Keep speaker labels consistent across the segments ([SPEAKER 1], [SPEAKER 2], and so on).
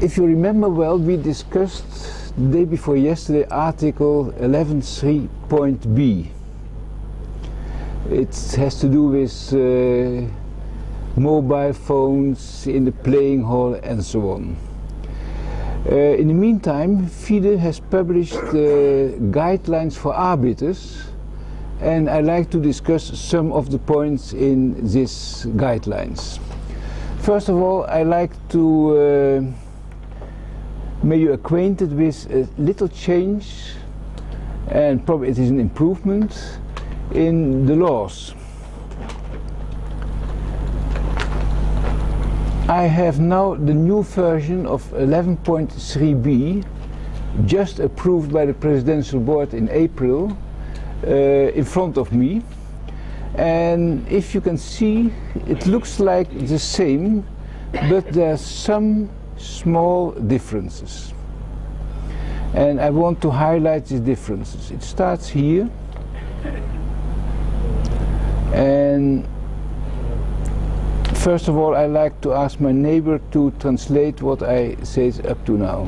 [SPEAKER 1] if you remember well, we discussed the day before yesterday Article 11.3.b. It has to do with uh, mobile phones in the playing hall and so on. Uh, in the meantime, FIDE has published uh, guidelines for arbiters and I'd like to discuss some of the points in these guidelines. First of all, I'd like to make you acquainted with a little change and probably it is an improvement in the laws. I have now the new version of 11.3b just approved by the Presidential Board in April uh, in front of me and if you can see it looks like the same but there are some small differences and I want to highlight these differences. It starts here and first of all I like to ask my neighbor to translate what I say up to now.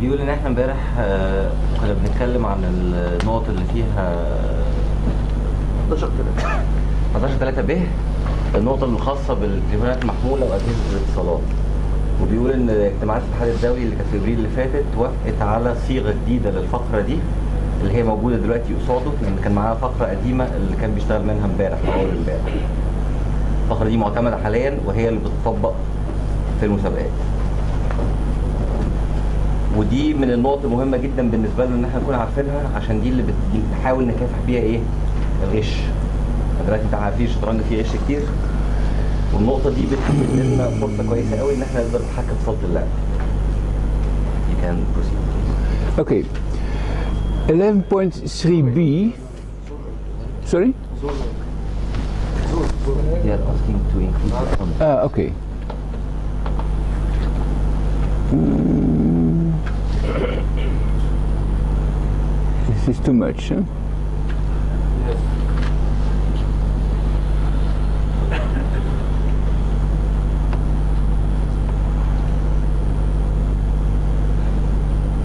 [SPEAKER 2] بيقول ان احنا امبارح آه، كنا بنتكلم عن النقط اللي فيها 11 11 3 ب النقطة الخاصة بالتليفونات المحمولة وأجهزة الاتصالات وبيقول إن اجتماعات الاتحاد الدولي اللي كانت في إبريل اللي فاتت وافقت على صيغة جديدة للفقرة دي اللي هي موجودة دلوقتي قصاده لأن كان معاها فقرة قديمة اللي كان بيشتغل منها امبارح أو أول امبارح. الفقرة دي معتمدة حاليا وهي اللي بتطبق في المسابقات. ودي من النقط المهمة جدا بالنسبة لنا إن إحنا نكون عارفينها عشان دي اللي بنحاول نكافح بيها إيه؟ الغش. دلوقتي أنت عارفين الشطرنج فيه غش كتير. والنقطه دي بتحدد لنا فرصه كويسه قوي ان إحنا نقدر نتحكم في صوت اللعب You can proceed.
[SPEAKER 1] Okay. 11.3b. Sorry?
[SPEAKER 2] They are asking to increase the.
[SPEAKER 1] Ah, okay. Mm. This is too much, huh?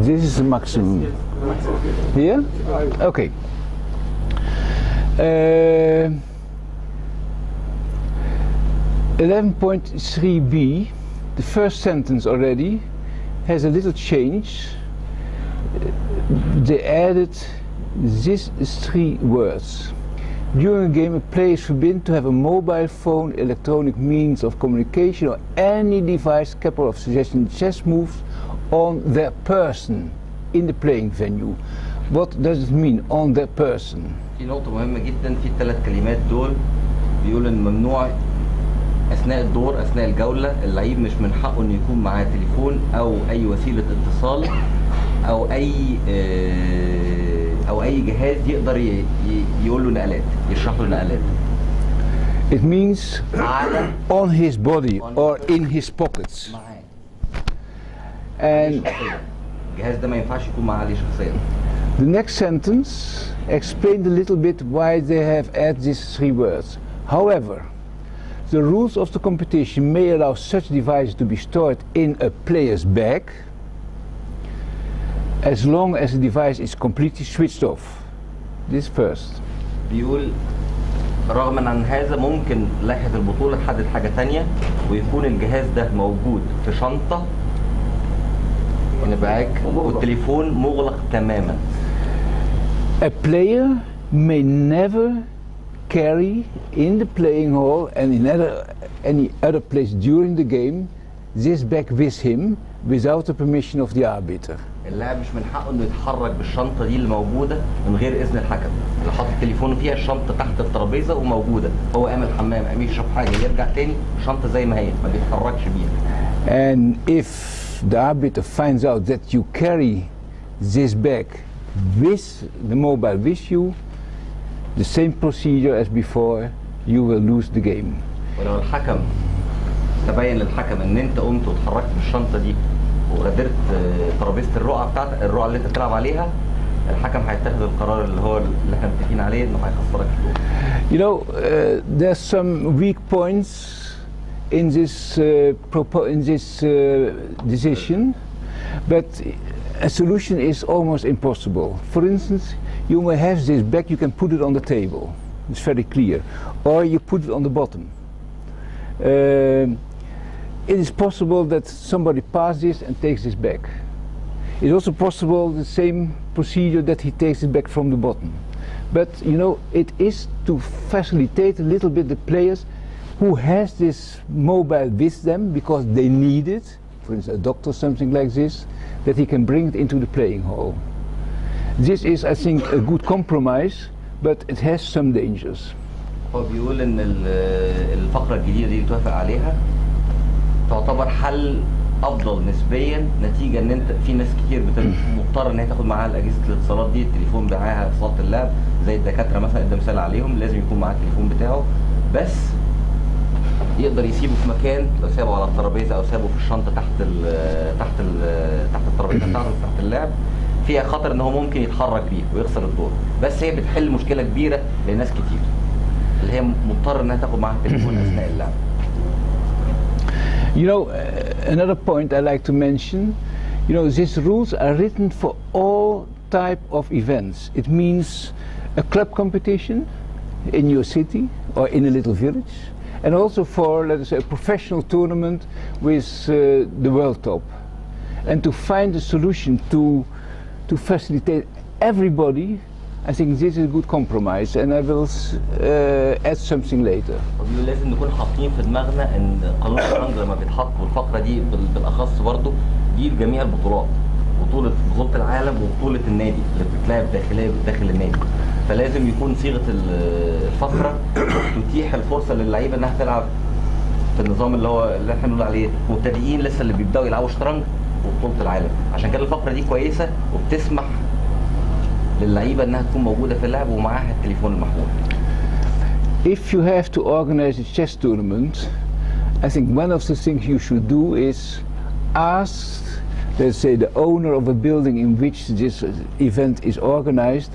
[SPEAKER 1] This is the maximum. Here? Okay. Uh, 11.3b, the first sentence already, has a little change. They added these three words. During a game, a player is forbidden to have a mobile phone, electronic means of communication, or any device capable of suggesting chess moves on their person in the playing venue. What does it mean, on their person?
[SPEAKER 2] في نقطة مهمة جدا في الثلاث كلمات دول بيقول إن ممنوع أثناء الدور أثناء الجولة اللعيب مش من حقه إنه يكون معاه تليفون أو أي وسيلة اتصال أو أي آه، أو أي جهاز يقدر يقول له نقلات يشرح له نقلات
[SPEAKER 1] It means on his body or in his pockets.
[SPEAKER 2] معاه
[SPEAKER 1] And
[SPEAKER 2] شخصيا. الجهاز ده ما ينفعش يكون معاه عليه شخصيا
[SPEAKER 1] the next sentence explained a little bit why they have added these three words. However, the rules of the competition may allow such devices to be stored in a player's bag as long as the device is completely switched off. This first.
[SPEAKER 2] بيقول رغما عن هذا ممكن لائحة البطولة تحدد حاجة تانية ويكون الجهاز ده موجود في شنطة bag والتليفون مغلق تماما.
[SPEAKER 1] A player may never carry in the playing hall and in other, any other place during the game this bag with him without the permission of the arbiter.
[SPEAKER 2] اللاعب مش من حقه إنه يتحرك بالشنطة دي اللي موجودة من غير إذن الحكم. اللي حاطط تليفونه فيها الشنطة تحت الترابيزة وموجودة. هو قام الحمام قام يشرب حاجة يرجع تاني الشنطة زي ما هي ما بيتحركش بيها.
[SPEAKER 1] And if the arbiter finds out that you carry this bag with the mobile with you, the same procedure as before, you will lose the game.
[SPEAKER 2] ولو الحكم تبين للحكم ان انت قمت واتحركت بالشنطه دي وغادرت آه، ترابيزه الرقعه بتاعتك الرقعه اللي انت بتلعب عليها الحكم هيتخذ القرار اللي هو اللي احنا متفقين عليه انه هيخسرك الدور
[SPEAKER 1] You know, uh, there's some weak points in this uh, in this uh, decision, but a solution is almost impossible. For instance, you may have this bag, you can put it on the table. It's very clear, or you put it on the bottom. Um, it is possible that somebody passes and takes this back. It's also possible the same procedure that he takes it back from the bottom. But you know, it is to facilitate a little bit the players who has this mobile with them because they need it, for instance a doctor something like this, that he can bring it into the playing hall. This is I think a good compromise, but it has some dangers.
[SPEAKER 2] هو بيقول ان ال- الفقره الجديده دي اللي توافق عليها تعتبر حل افضل نسبيا نتيجه ان انت في ناس كتير بتبقى مضطره ان هي تاخد معاها اجهزه الاتصالات دي التليفون معاها في صاله اللعب زي الدكاتره مثلا ادى مثال عليهم لازم يكون معاه التليفون بتاعه بس يقدر يسيبه في مكان لو سابه على الترابيزة أو سابه في الشنطة تحت ال تحت ال تحت الترابيزة بتاعته تحت اللعب فيها خطر إن هو ممكن يتحرك بيه ويخسر الدور. بس هي بتحل مشكلة كبيرة لناس كتير اللي هي مضطره إنها تاخد معاها التليفون أثناء اللعب.
[SPEAKER 1] You know, uh, another point I like to mention, you know, these rules are written for all type of events. It means a club competition in your city or in a little village, and also for, let us say, a professional tournament with uh, the world top. And to find a solution to, to facilitate everybody, I think this is a good compromise, and I will s- uh, add something later.
[SPEAKER 2] وبيقول لازم نكون حاطين في دماغنا ان قانون الشطرنج لما بيتحط والفقره دي بال- بالاخص برضه دي لجميع البطولات بطولة بطولة العالم وبطولة النادي اللي بتتلعب داخلية داخل النادي. فلازم يكون صيغة ال- الفقرة تتيح الفرصة للعيبة إنها تلعب في النظام اللي هو اللي إحنا بنقول عليه مبتدئين لسه اللي بيبدأوا يلعبوا شطرنج وبطولة العالم. عشان كده الفقرة دي كويسة وبتسمح للعيبة إنها تكون موجودة في اللعب ومعاها التليفون المحمول.
[SPEAKER 1] If you have to organize a chess tournament, I think one of the things you should do is ask, let's say, the owner of a building in which this uh, event is organized,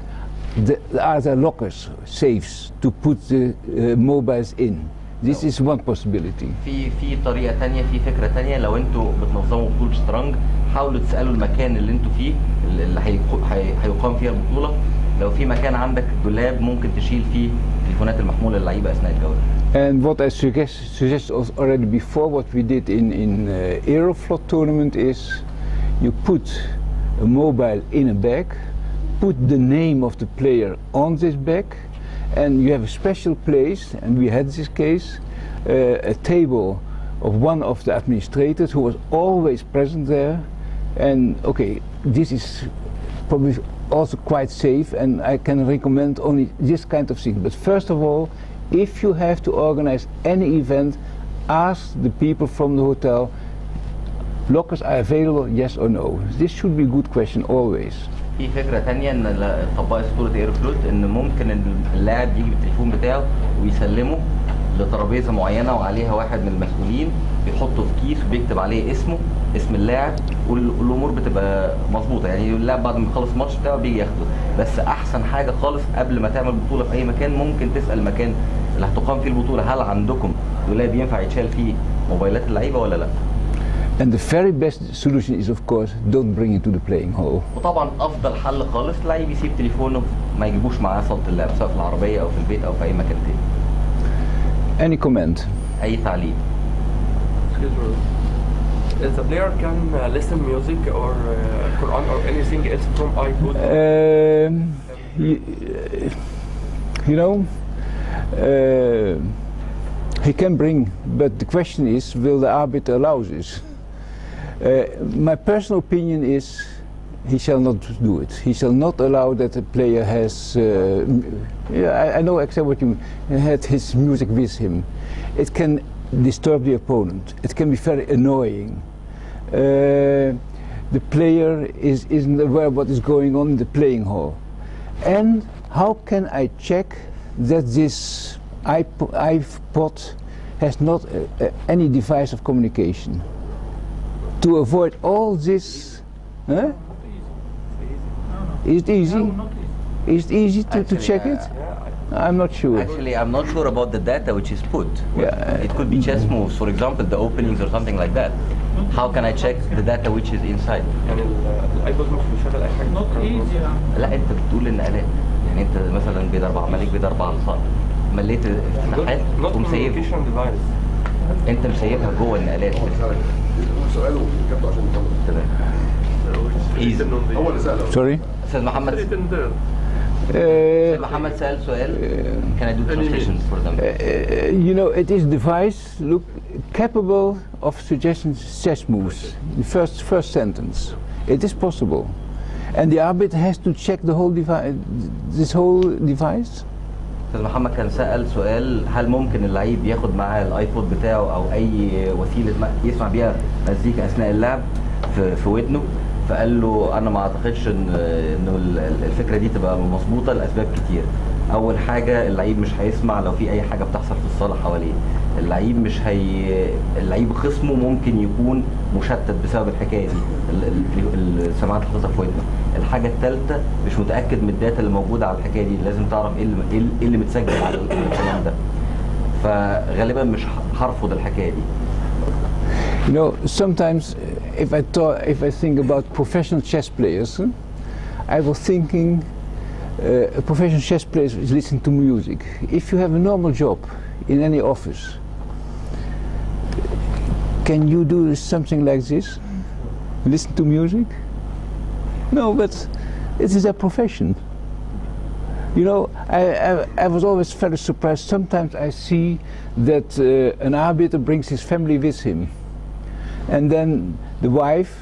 [SPEAKER 1] the, are there lockers, safes to put the uh, mobiles in? This
[SPEAKER 2] No.
[SPEAKER 1] is one possibility.
[SPEAKER 2] في في طريقه تانية في فكره تانية لو انتوا بتنظموا بطوله شطرنج حاولوا تسالوا المكان اللي انتوا فيه اللي هيقو- هي- هيقام فيها البطوله لو في مكان عندك دولاب ممكن تشيل فيه التليفونات المحموله للعيبه اثناء الجوله
[SPEAKER 1] And what I suggest, suggest al- already before, what we did in, in uh, Aeroflot tournament is you put a mobile in a bag, put the name of the player on this bag, and you have a special place, and we had this case, uh, a table of one of the administrators who was always present there. And okay, this is probably also quite safe and I can recommend only this kind of thing. But first of all, if you have to organize any event, ask the people from the hotel, lockers are available, yes or no? This should be a good question always.
[SPEAKER 2] في فكرة تانية إن طبقت صوره اير فلوت إن ممكن اللاعب يجي بالتليفون بتاعه ويسلمه لترابيزة معينة وعليها واحد من المسؤولين بيحطه في كيس وبيكتب عليه اسمه اسم اللاعب وال- والأمور بتبقى مظبوطة يعني اللاعب بعد ما يخلص الماتش بتاعه بيجي ياخده بس أحسن حاجة خالص قبل ما تعمل بطولة في أي مكان ممكن تسأل المكان اللي هتقام فيه البطولة هل عندكم دولاب ينفع يتشال فيه موبايلات اللعيبة ولا لأ
[SPEAKER 1] And the very best solution is of course don't bring it to the playing hall.
[SPEAKER 2] وطبعا افضل حل خالص اللعيب يسيب تليفونه ما يجيبوش معاه صاله اللعب سواء في العربيه او في البيت او في اي مكان تاني
[SPEAKER 1] Any comment?
[SPEAKER 2] اي تعليق
[SPEAKER 3] Excuse me. If the player can uh, listen music or uh, Quran or anything else from iPod.
[SPEAKER 1] Um, you, you know, uh, he can bring, but the question is, will the arbiter allow this? Uh, my personal opinion is he shall not do it. He shall not allow that a player has, uh, yeah, I, I know exactly what you mean, had his music with him. It can disturb the opponent. It can be very annoying. Uh, the player is, isn't aware what is going on in the playing hall. And how can I check that this iP- iPod has not uh, any device of communication? To avoid all this, huh? Is it easy? Is it easy to, to
[SPEAKER 2] Actually,
[SPEAKER 1] check
[SPEAKER 2] uh,
[SPEAKER 1] it?
[SPEAKER 3] Yeah,
[SPEAKER 1] I'm not sure.
[SPEAKER 2] Actually, I'm not sure about the data which is put.
[SPEAKER 1] Yeah.
[SPEAKER 2] It could be chess moves, for example, the openings or something like that. How can I check the data which is inside?
[SPEAKER 3] يعني ال- الايبود مش بيشغل اي حاجه
[SPEAKER 4] Not easy. yeah.
[SPEAKER 2] لا انت بتقول ان الات يعني انت مثلا بيد اربع ملك بيد اربع صقر مليت افتتاحات
[SPEAKER 3] not
[SPEAKER 2] تقوم سايبها
[SPEAKER 3] communication device
[SPEAKER 2] انت مسيبها جوه النقلات
[SPEAKER 5] سؤاله كابتن عشان نكمل
[SPEAKER 2] تمام Easy.
[SPEAKER 5] هو اللي سأله
[SPEAKER 1] Sorry?
[SPEAKER 2] استاذ محمد
[SPEAKER 4] Written there.
[SPEAKER 1] Uh,
[SPEAKER 2] استاذ محمد سأل سؤال can I do translation for them
[SPEAKER 1] Uh, you know, it is device look capable of suggesting chess moves. The first first sentence, it is possible, and the arbiter has to check the whole device, this whole device.
[SPEAKER 2] أستاذ محمد كان سأل سؤال هل ممكن اللعيب ياخد معاه الايبود بتاعه أو أي وسيلة يسمع بيها مزيكا أثناء اللعب في, في ودنه؟ فقال له أنا ما أعتقدش إن إنه ال- ال- الفكرة دي تبقى مظبوطة لأسباب كتير. أول حاجة اللعيب مش هيسمع لو في أي حاجة بتحصل في الصالة حواليه. اللعيب مش هي اللعيب خصمه ممكن يكون مشتت بسبب الحكاية دي ال- ال- السماعات اللي في ودنه. الحاجة الثالثه مش متاكد من الداتا اللي موجوده على الحكاية دي لازم تعرف إيه اللي, إيه اللي- إيه متسجل على الكلام ده فغالبا مش هرفض الحكاية دي
[SPEAKER 1] You know, sometimes uh, if I thought, if I think about professional chess players, I was thinking uh, a professional chess player is listening to music. If you have a normal job in any office, can you do something like this? Listen to music? No, but it is a profession. You know, I, I, I was always very surprised. Sometimes I see that uh, an arbiter brings his family with him. And then the wife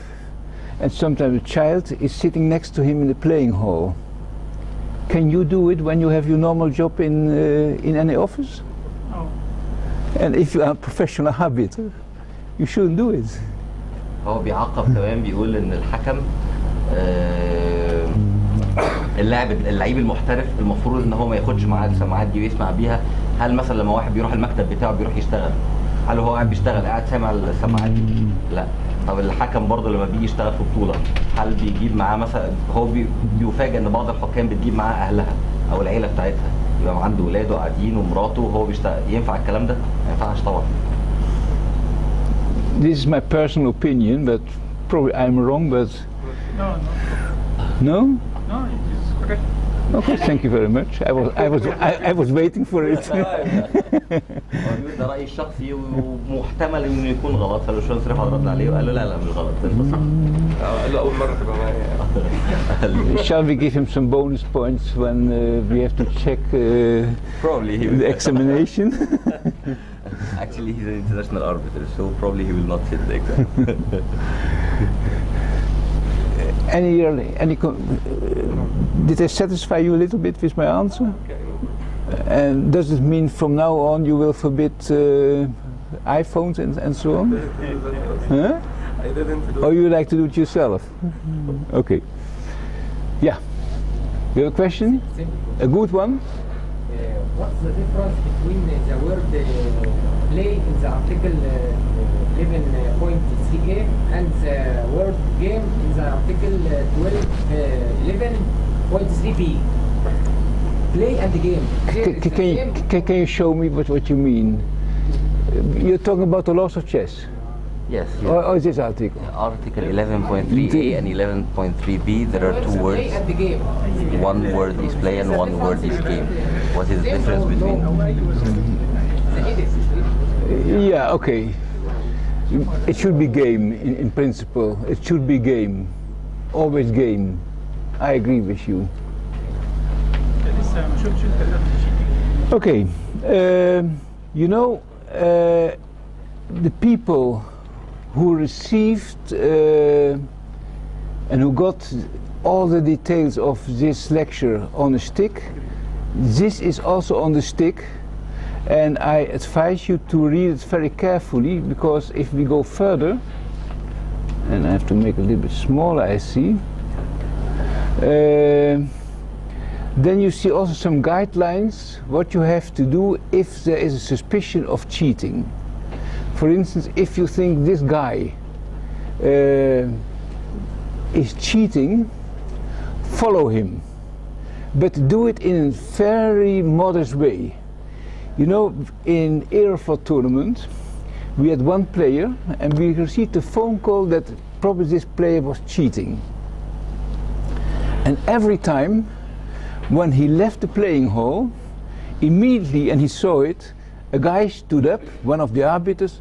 [SPEAKER 1] and sometimes the child is sitting next to him in the playing hall. Can you do it when you have your normal job in, uh, in any office?
[SPEAKER 4] Oh.
[SPEAKER 1] And if you are a professional arbiter, you shouldn't do it.
[SPEAKER 2] هو بيعقب كمان بيقول ان الحكم آه، اللاعب اللعيب المحترف المفروض إن هو ما ياخدش معاه السماعات دي ويسمع بيها. هل مثلا لما واحد بيروح المكتب بتاعه بيروح يشتغل؟ هل هو قاعد بيشتغل قاعد سامع السماعات دي؟ لا. طب الحكم برضه لما بيجي يشتغل في بطولة هل بيجيب معاه مثلا هو بي- بيفاجئ إن بعض الحكام بتجيب معاه أهلها أو العيلة بتاعتها؟ يبقى عنده ولاده قاعدين ومراته وهو بيشتغل. ينفع الكلام ده؟ ما ينفعش طبعا.
[SPEAKER 1] This is my personal opinion, but probably I'm wrong, but
[SPEAKER 4] No, no.
[SPEAKER 1] no?
[SPEAKER 4] No, it is correct.
[SPEAKER 1] Okay, thank you very much. I was, I was, I, I was waiting for it.
[SPEAKER 2] هو بيقول ده رايي الشخصي ومحتمل انه يكون غلط فالباشمهندس رفعت رد عليه وقال له لا لا مش غلط انت صح
[SPEAKER 3] آه، قال له اول مره تبقى معايا
[SPEAKER 1] Shall we give him some bonus points when uh, we have to check uh,
[SPEAKER 2] probably he
[SPEAKER 1] the
[SPEAKER 2] will
[SPEAKER 1] examination?
[SPEAKER 2] actually he's an international arbiter so probably he will not sit the exam
[SPEAKER 1] any, any, co- uh, did I satisfy you a little bit with my answer? Okay. And does it mean from now on you will forbid uh, iPhones and, and so on? Huh?
[SPEAKER 3] I didn't
[SPEAKER 1] Or you like to do it yourself? Okay. Yeah. You have a question? A good one?
[SPEAKER 6] Uh, what's the difference between uh, the word uh, play in the article uh, 11.3a and the word game in the article uh, 12, uh, 11.3b? Play and game. There
[SPEAKER 1] C-
[SPEAKER 6] the
[SPEAKER 1] can, you,
[SPEAKER 6] same-
[SPEAKER 1] can you show me what, what you mean? Uh, You're talking about the laws of chess?
[SPEAKER 2] yes
[SPEAKER 1] Or, or is this article?
[SPEAKER 2] article 11.3a and 11.3b there are two words
[SPEAKER 6] Play and the game.
[SPEAKER 2] one word is play and one word is game what is the difference between
[SPEAKER 6] no? The edit.
[SPEAKER 1] Yeah, okay. It should be game in, in principle. It should be game. Always game. I agree with you. Okay. Uh, you know, uh, the people who received uh, and who got all the details of this lecture on a stick, this is also on the stick. And I advise you to read it very carefully because if we go further, and I have to make it a little bit smaller, I see. Uh, then you see also some guidelines what you have to do if there is a suspicion of cheating. For instance, if you think this guy uh, is cheating, follow him. but do it in a very modest way. You know, in Aeroflot tournament, we had one player and we received a phone call that probably this player was cheating. And every time when he left the playing hall, immediately, and he saw it, a guy stood up, one of the arbiters,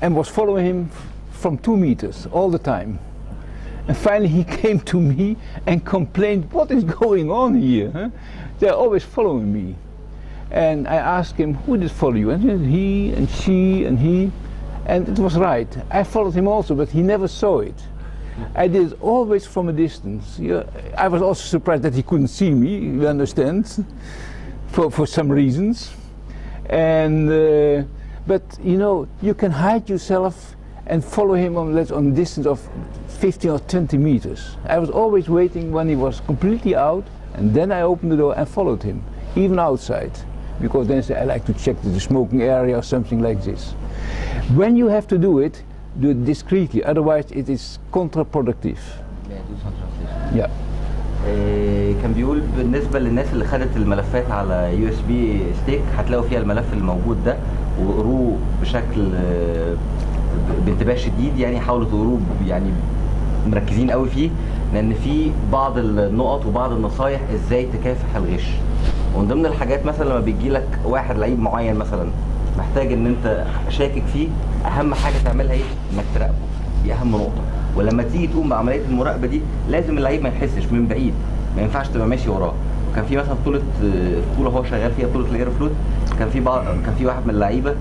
[SPEAKER 1] and was following him from two meters all the time. And finally he came to me and complained, what is going on here? huh? They're always following me. And I asked him, who did follow you? And he said, he and she and he. And it was right. I followed him also, but he never saw it. I did it always from a distance. I was also surprised that he couldn't see me, you understand, for, for some reasons. And, uh, but you know, you can hide yourself and follow him on, let's, on a distance of 15 or 20 meters. I was always waiting when he was completely out, and then I opened the door and followed him, even outside, because then I say, I like to check the smoking area or something like this. When you have to do it, do it discreetly, otherwise it is counterproductive. Yeah.
[SPEAKER 2] آه، كان بيقول بالنسبة للناس اللي خدت الملفات على يو اس بي ستيك هتلاقوا فيها الملف الموجود ده وقروه بشكل بانتباه شديد يعني حاولوا تقروه يعني مركزين قوي فيه لأن في بعض النقط وبعض النصايح إزاي تكافح الغش ومن ضمن الحاجات مثلا لما بيجي لك واحد لعيب معين مثلا محتاج إن أنت شاكك فيه أهم حاجة تعملها إيه؟ إنك تراقبه. دي أهم نقطة. ولما تيجي تقوم بعملية المراقبة دي لازم اللعيب ما يحسش من بعيد. ما ينفعش تبقى ماشي وراه. وكان في مثلا بطولة آه، بطولة هو شغال فيها بطولة الإير فلوت. كان في بعض كان في واحد من اللعيبة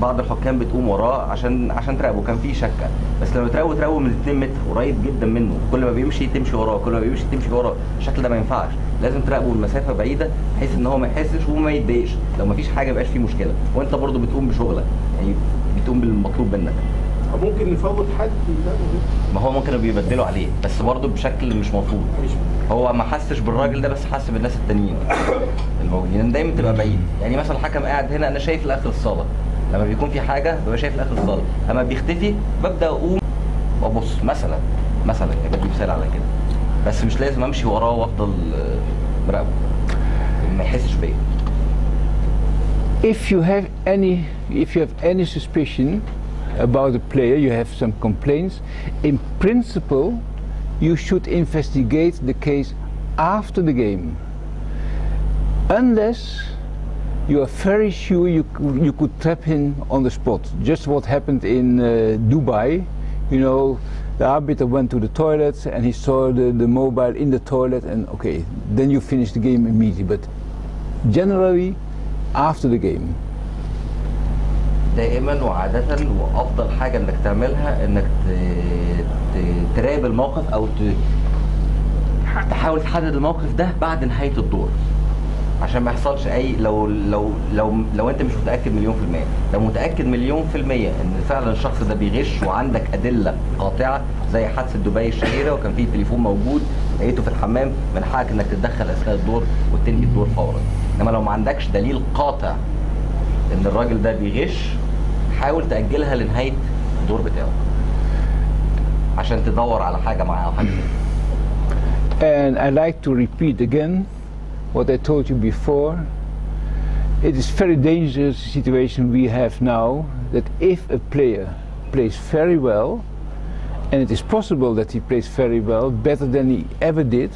[SPEAKER 2] بعض الحكام بتقوم وراه عشان عشان تراقبه. كان في شكة. بس لما تراقبه تراقبه من 2 متر قريب جدا منه. كل ما بيمشي تمشي وراه كل ما بيمشي تمشي وراه. الشكل ده ما ينفعش. لازم تراقبه من مسافه بعيدة بحيث إن هو ما يحسش وما يتضايقش. لو ما فيش حاجة ما يبقاش فيه مشكلة. وأنت برضو بتقوم بشغلك. يعني بتقوم بالمطلوب منك.
[SPEAKER 5] ممكن نفوت حد
[SPEAKER 2] ما هو ممكن بيبدلوا عليه بس برضه بشكل مش مطلوب. هو ما حسش بالراجل ده بس حس بالناس التانيين. الموجودين دايما تبقى بعيد. يعني مثلا الحكم قاعد هنا أنا شايف لآخر الصالة. لما بيكون في حاجة ببقى شايف لآخر الصالة. أما بيختفي ببدأ أقوم وأبص. مثلا مثلا بدي مثال على كده. بس مش لازم امشي وراه وافضل آه، مراقبه ما يحسش بيا
[SPEAKER 1] If you have any, if you have any suspicion about a player, you have some complaints. In principle, you should investigate the case after the game, unless you are very sure you c- you could trap him on the spot. Just what happened in uh, Dubai, you know. The arbiter went to the toilet and he saw the, the mobile in the toilet, and okay, then you finish the game immediately. But generally, after the game.
[SPEAKER 2] دائما وعادة وافضل حاجة انك تعملها انك ت- ت- تراقب الموقف او ت- تحاول تحدد الموقف ده بعد نهاية الدور عشان ما يحصلش أي لو لو لو لو أنت مش متأكد مليون في المية. لو متأكد مليون في المية إن فعلا الشخص ده بيغش وعندك أدلة قاطعة زي حادثة دبي الشهيرة وكان فيه تليفون موجود لقيته في الحمام من حقك إنك تتدخل أثناء الدور وتنهي الدور فورا. إنما لو ما عندكش دليل قاطع إن الراجل ده بيغش حاول تأجلها لنهاية الدور بتاعه. عشان تدور على حاجة معاه أو حاجة.
[SPEAKER 1] And I like to repeat again. What I told you before. It is very dangerous situation we have now that if a player plays very well, and it is possible that he plays very well, better than he ever did,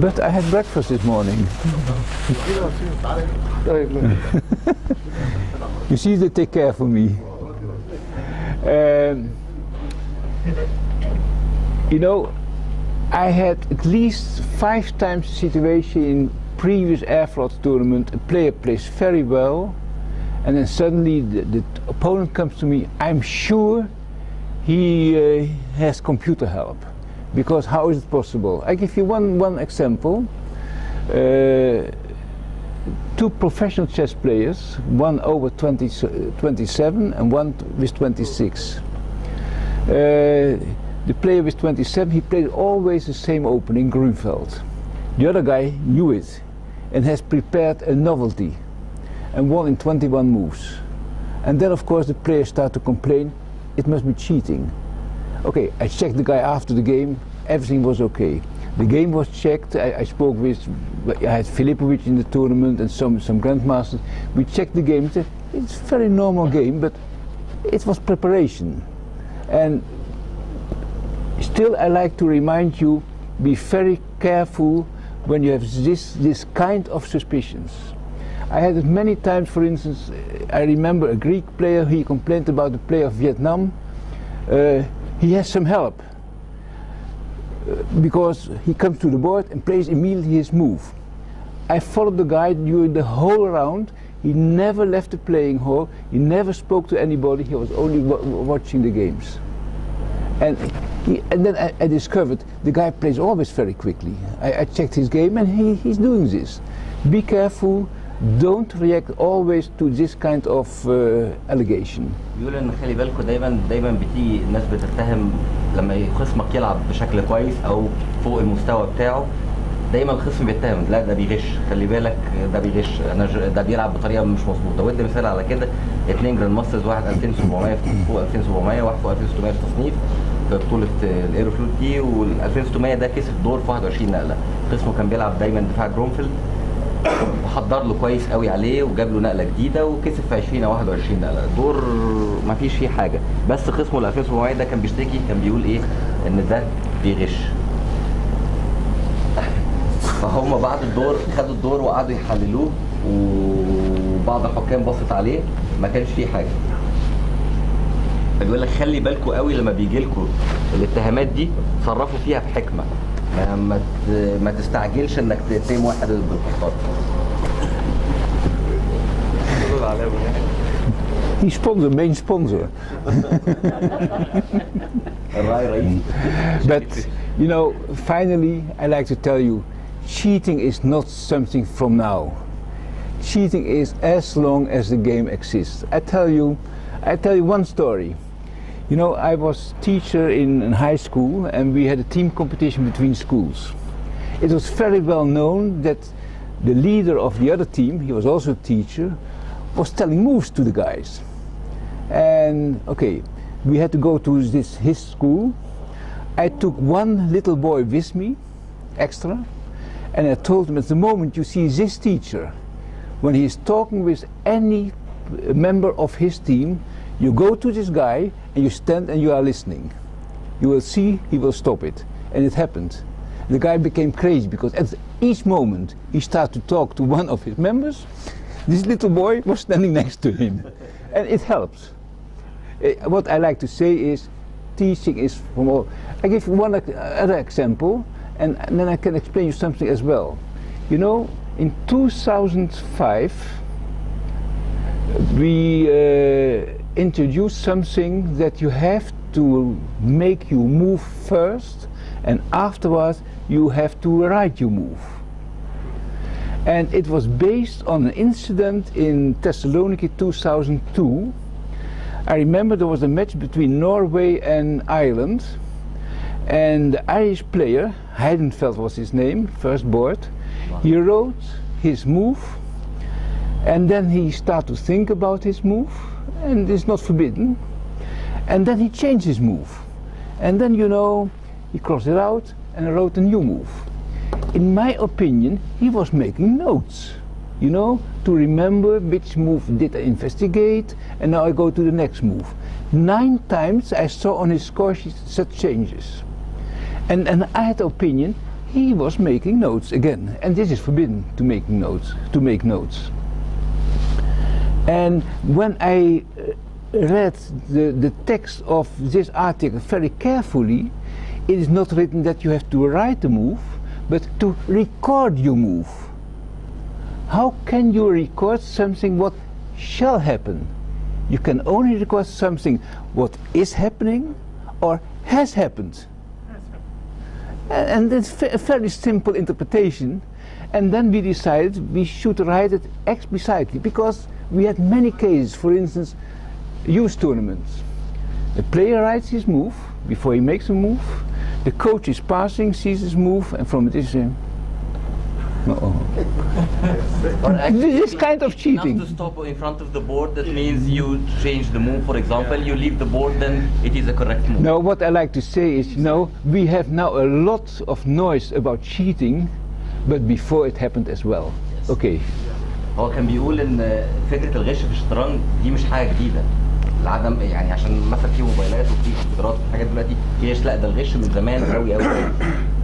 [SPEAKER 1] but I had breakfast this morning. You see, they take care for me. Um, you know, I had at least five times the situation in previous Aeroflot tournament. A player plays very well, and then suddenly the, the opponent comes to me. I'm sure he uh, has computer help, because how is it possible? I give you one one example. Uh, two professional chess players, one over 20, s- uh, 27 and one with 26. The player with 27, he played always the same opening, Grunfeld. The other guy knew it and has prepared a novelty and won in 21 moves. And then, of course, the players start to complain, it must be cheating. Okay, I checked the guy after the game. Everything was okay. The game was checked. I, I spoke with, I had Filipovic in the tournament and some some grandmasters. We checked the game. It's a very normal game, but it was preparation. And still, I like to remind you: be very careful when you have this this kind of suspicions. I had it many times. For instance, I remember a Greek player. He complained about the player of Vietnam. Uh, he has some help uh, because he comes to the board and plays immediately his move. I followed the guy during the whole round. He never left the playing hall. He never spoke to anybody. He was only wa- wa- watching the games. And, he, and then I, I discovered the guy plays always very quickly. I, I checked his game and he, he's doing this. Be careful. Don't react always to this kind of uh, allegation.
[SPEAKER 2] بيقول ان خلي بالكوا دايما دايما بتيجي الناس بتتهم لما خصمك يلعب بشكل كويس او فوق المستوى بتاعه دايما الخصم بيتهم لا ده بيغش. خلي بالك ده بيغش. أنا ج- ده بيلعب بطريقة مش مظبوطة. وادي مثال على كده اثنين جراند ماسترز واحد 2700 في فوق 2700 واحد فوق 2600 في تصنيف. في بطولة الأيرو فلوت دي وال 2600 ده كسب دور في 21 نقلة. خصمه كان بيلعب دايما دفاع جرونفيلد. وحضر له كويس قوي عليه وجاب له نقلة جديدة وكسب في 20 أو 21 نقلة. دور ما فيش فيه حاجة. بس خصمه ال 2700 ده كان بيشتكي كان بيقول إيه؟ إن ده بيغش. فهم بعد الدور خدوا الدور وقعدوا يحللوه وبعض الحكام بصت عليه ما كانش فيه حاجة. بيقول لك خلي بالكوا قوي لما بيجي لكم الاتهامات دي تصرفوا فيها بحكمه ما ما, تستعجلش إنك تتهم واحد
[SPEAKER 1] sponsor, main sponsor.
[SPEAKER 2] الرأي رئيسي.
[SPEAKER 1] But you know, finally, I like to tell you, cheating is not something from now. Cheating is as long as the game exists. I tell you, I tell you one story. You know, I was teacher in, in high school, and we had a team competition between schools. It was very well known that the leader of the other team, he was also a teacher, was telling moves to the guys. And okay, we had to go to this his school. I took one little boy with me, extra, and I told him at the moment you see this teacher, when he is talking with any member of his team, you go to this guy and you stand and you are listening. You will see he will stop it. And it happened. The guy became crazy because at each moment he started to talk to one of his members. This little boy was standing next to him. And it helps. Eh, what I like to say is teaching is from all. I give you one other example, and, and then I can explain you something as well. You know, in 2005, we uh, introduced something that you have to make you move first, and afterwards you have to write your move. And it was based on an incident in Thessaloniki 2002. I remember there was a match between Norway and Ireland, and the Irish player, Heidenfeld was his name, first board, he wrote his move, and then he started to think about his move, and it's not forbidden, and then he changed his move, and then you know, he crossed it out and wrote a new move. In my opinion, he was making notes, you know, to remember which move did I investigate, and now I go to the next move. Nine times I saw on his score sheet such changes. And, and I had the opinion he was making notes again, and this is forbidden to make notes. To make notes. And when I uh, read the, the text of this article very carefully, it is not written that you have to write the move, but to record your move. How can you record something what shall happen? You can only record something what is happening or has happened. And, it's a very simple interpretation. And then we decided we should write it explicitly because we had many cases, for instance, youth tournaments. The player writes his move before he makes a move. The coach is passing, sees his move, and from it is. Uh, No.
[SPEAKER 2] Or actually,
[SPEAKER 1] This is kind of
[SPEAKER 2] enough
[SPEAKER 1] cheating.
[SPEAKER 2] to stop in front of the board, that means you change the move, for example, you leave the board, then it is a correct move.
[SPEAKER 1] No, what I like to say is, you know, we have now a lot of noise about cheating, but before it happened as well. Okay.
[SPEAKER 2] هو كان بيقول ان فكره الغش في الشطرنج دي مش حاجه جديده العدم يعني عشان مثلا في موبايلات وفي كمبيوترات حاجات دلوقتي في غش لا ده الغش من زمان قوي قوي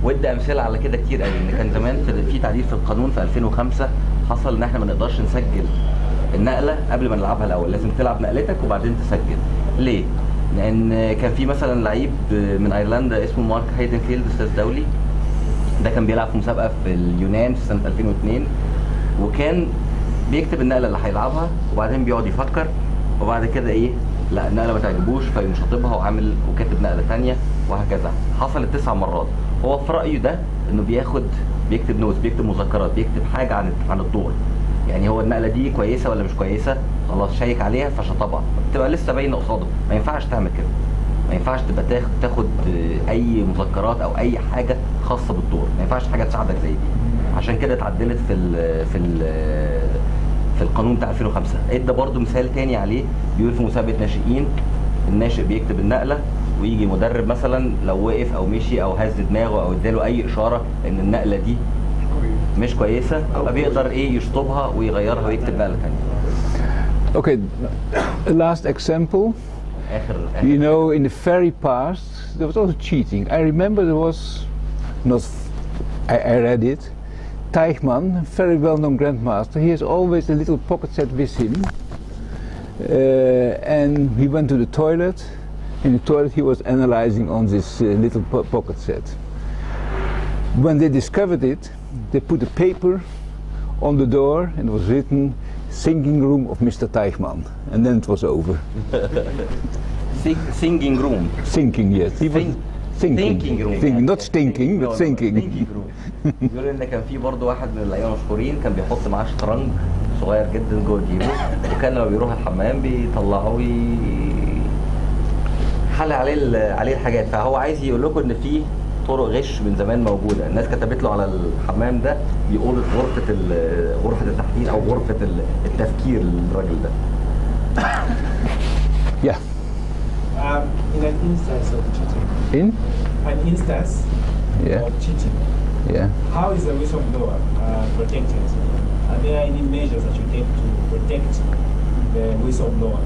[SPEAKER 2] وادى أمثلة على كده كتير قوي إن كان زمان في تعديل في القانون في 2005 حصل إن إحنا ما نقدرش نسجل النقلة قبل ما نلعبها الأول لازم تلعب نقلتك وبعدين تسجل. ليه؟ لأن كان في مثلا لعيب من أيرلندا اسمه مارك هايدنفيلد أستاذ دولي ده كان بيلعب في مسابقة في اليونان في سنة 2002 وكان بيكتب النقلة اللي هيلعبها وبعدين بيقعد يفكر وبعد كده إيه؟ لا النقلة ما تعجبوش فيقوم شاطبها وعامل وكاتب نقلة ثانية وهكذا. حصلت تسع مرات. هو في رأيه ده إنه بياخد بيكتب نوتس بيكتب مذكرات بيكتب حاجة عن عن الدور. يعني هو النقلة دي كويسة ولا مش كويسة؟ خلاص شيك عليها فشطبها. بتبقى لسه باينه قصاده. ما ينفعش تعمل كده. ما ينفعش تبقى تاخد تاخد أي مذكرات أو أي حاجة خاصة بالدور. ما ينفعش حاجة تساعدك زي دي. عشان كده اتعدلت في ال في ال في القانون بتاع 2005 إدى برضو مثال تاني عليه بيقول في مسابقة ناشئين الناشئ بيكتب النقلة ويجي مدرب مثلا لو وقف أو مشي أو هز دماغه أو اداله أي إشارة إن النقلة دي مش كويسة فبيقدر إيه يشطبها ويغيرها ويكتب نقلة ثانية
[SPEAKER 1] Okay, last example.
[SPEAKER 2] اخر
[SPEAKER 1] You know, in the very past, there was also cheating. I remember there was, not, I, I read it, Teichmann, very well-known grandmaster, he has always a little pocket set with him. Uh, and he went to the toilet. In the toilet, he was analyzing on this uh, little po- pocket set. When they discovered it, they put a paper on the door and it was written, "Singing room of Mr. Teichmann," and then it was over.
[SPEAKER 2] singing room
[SPEAKER 1] Thinking, yes. He
[SPEAKER 2] Think-
[SPEAKER 1] thinking.
[SPEAKER 2] thinking room
[SPEAKER 1] Thinking, not stinking,
[SPEAKER 2] No,
[SPEAKER 1] but
[SPEAKER 2] no,
[SPEAKER 1] thinking.
[SPEAKER 2] thinking room بيقول إن كان في برضه واحد من اللعيبة المشهورين كان بيحط معاه شطرنج صغير جدا جوه جيبه وكان لما بيروح الحمام بيطلعه وي... حل عليه عليه الحاجات فهو عايز يقول لكم إن في طرق غش من زمان موجودة الناس كتبت له على الحمام ده بيقول غرفة غرفة التحليل أو غرفة ال- التفكير للراجل ده
[SPEAKER 1] Yeah.
[SPEAKER 5] Um, in an instance of cheating,
[SPEAKER 1] In?
[SPEAKER 5] an instance
[SPEAKER 1] Yeah.
[SPEAKER 5] of cheating,
[SPEAKER 1] Yeah.
[SPEAKER 5] how is the whistleblower uh, protected? Are there any measures that you take to protect the whistleblower?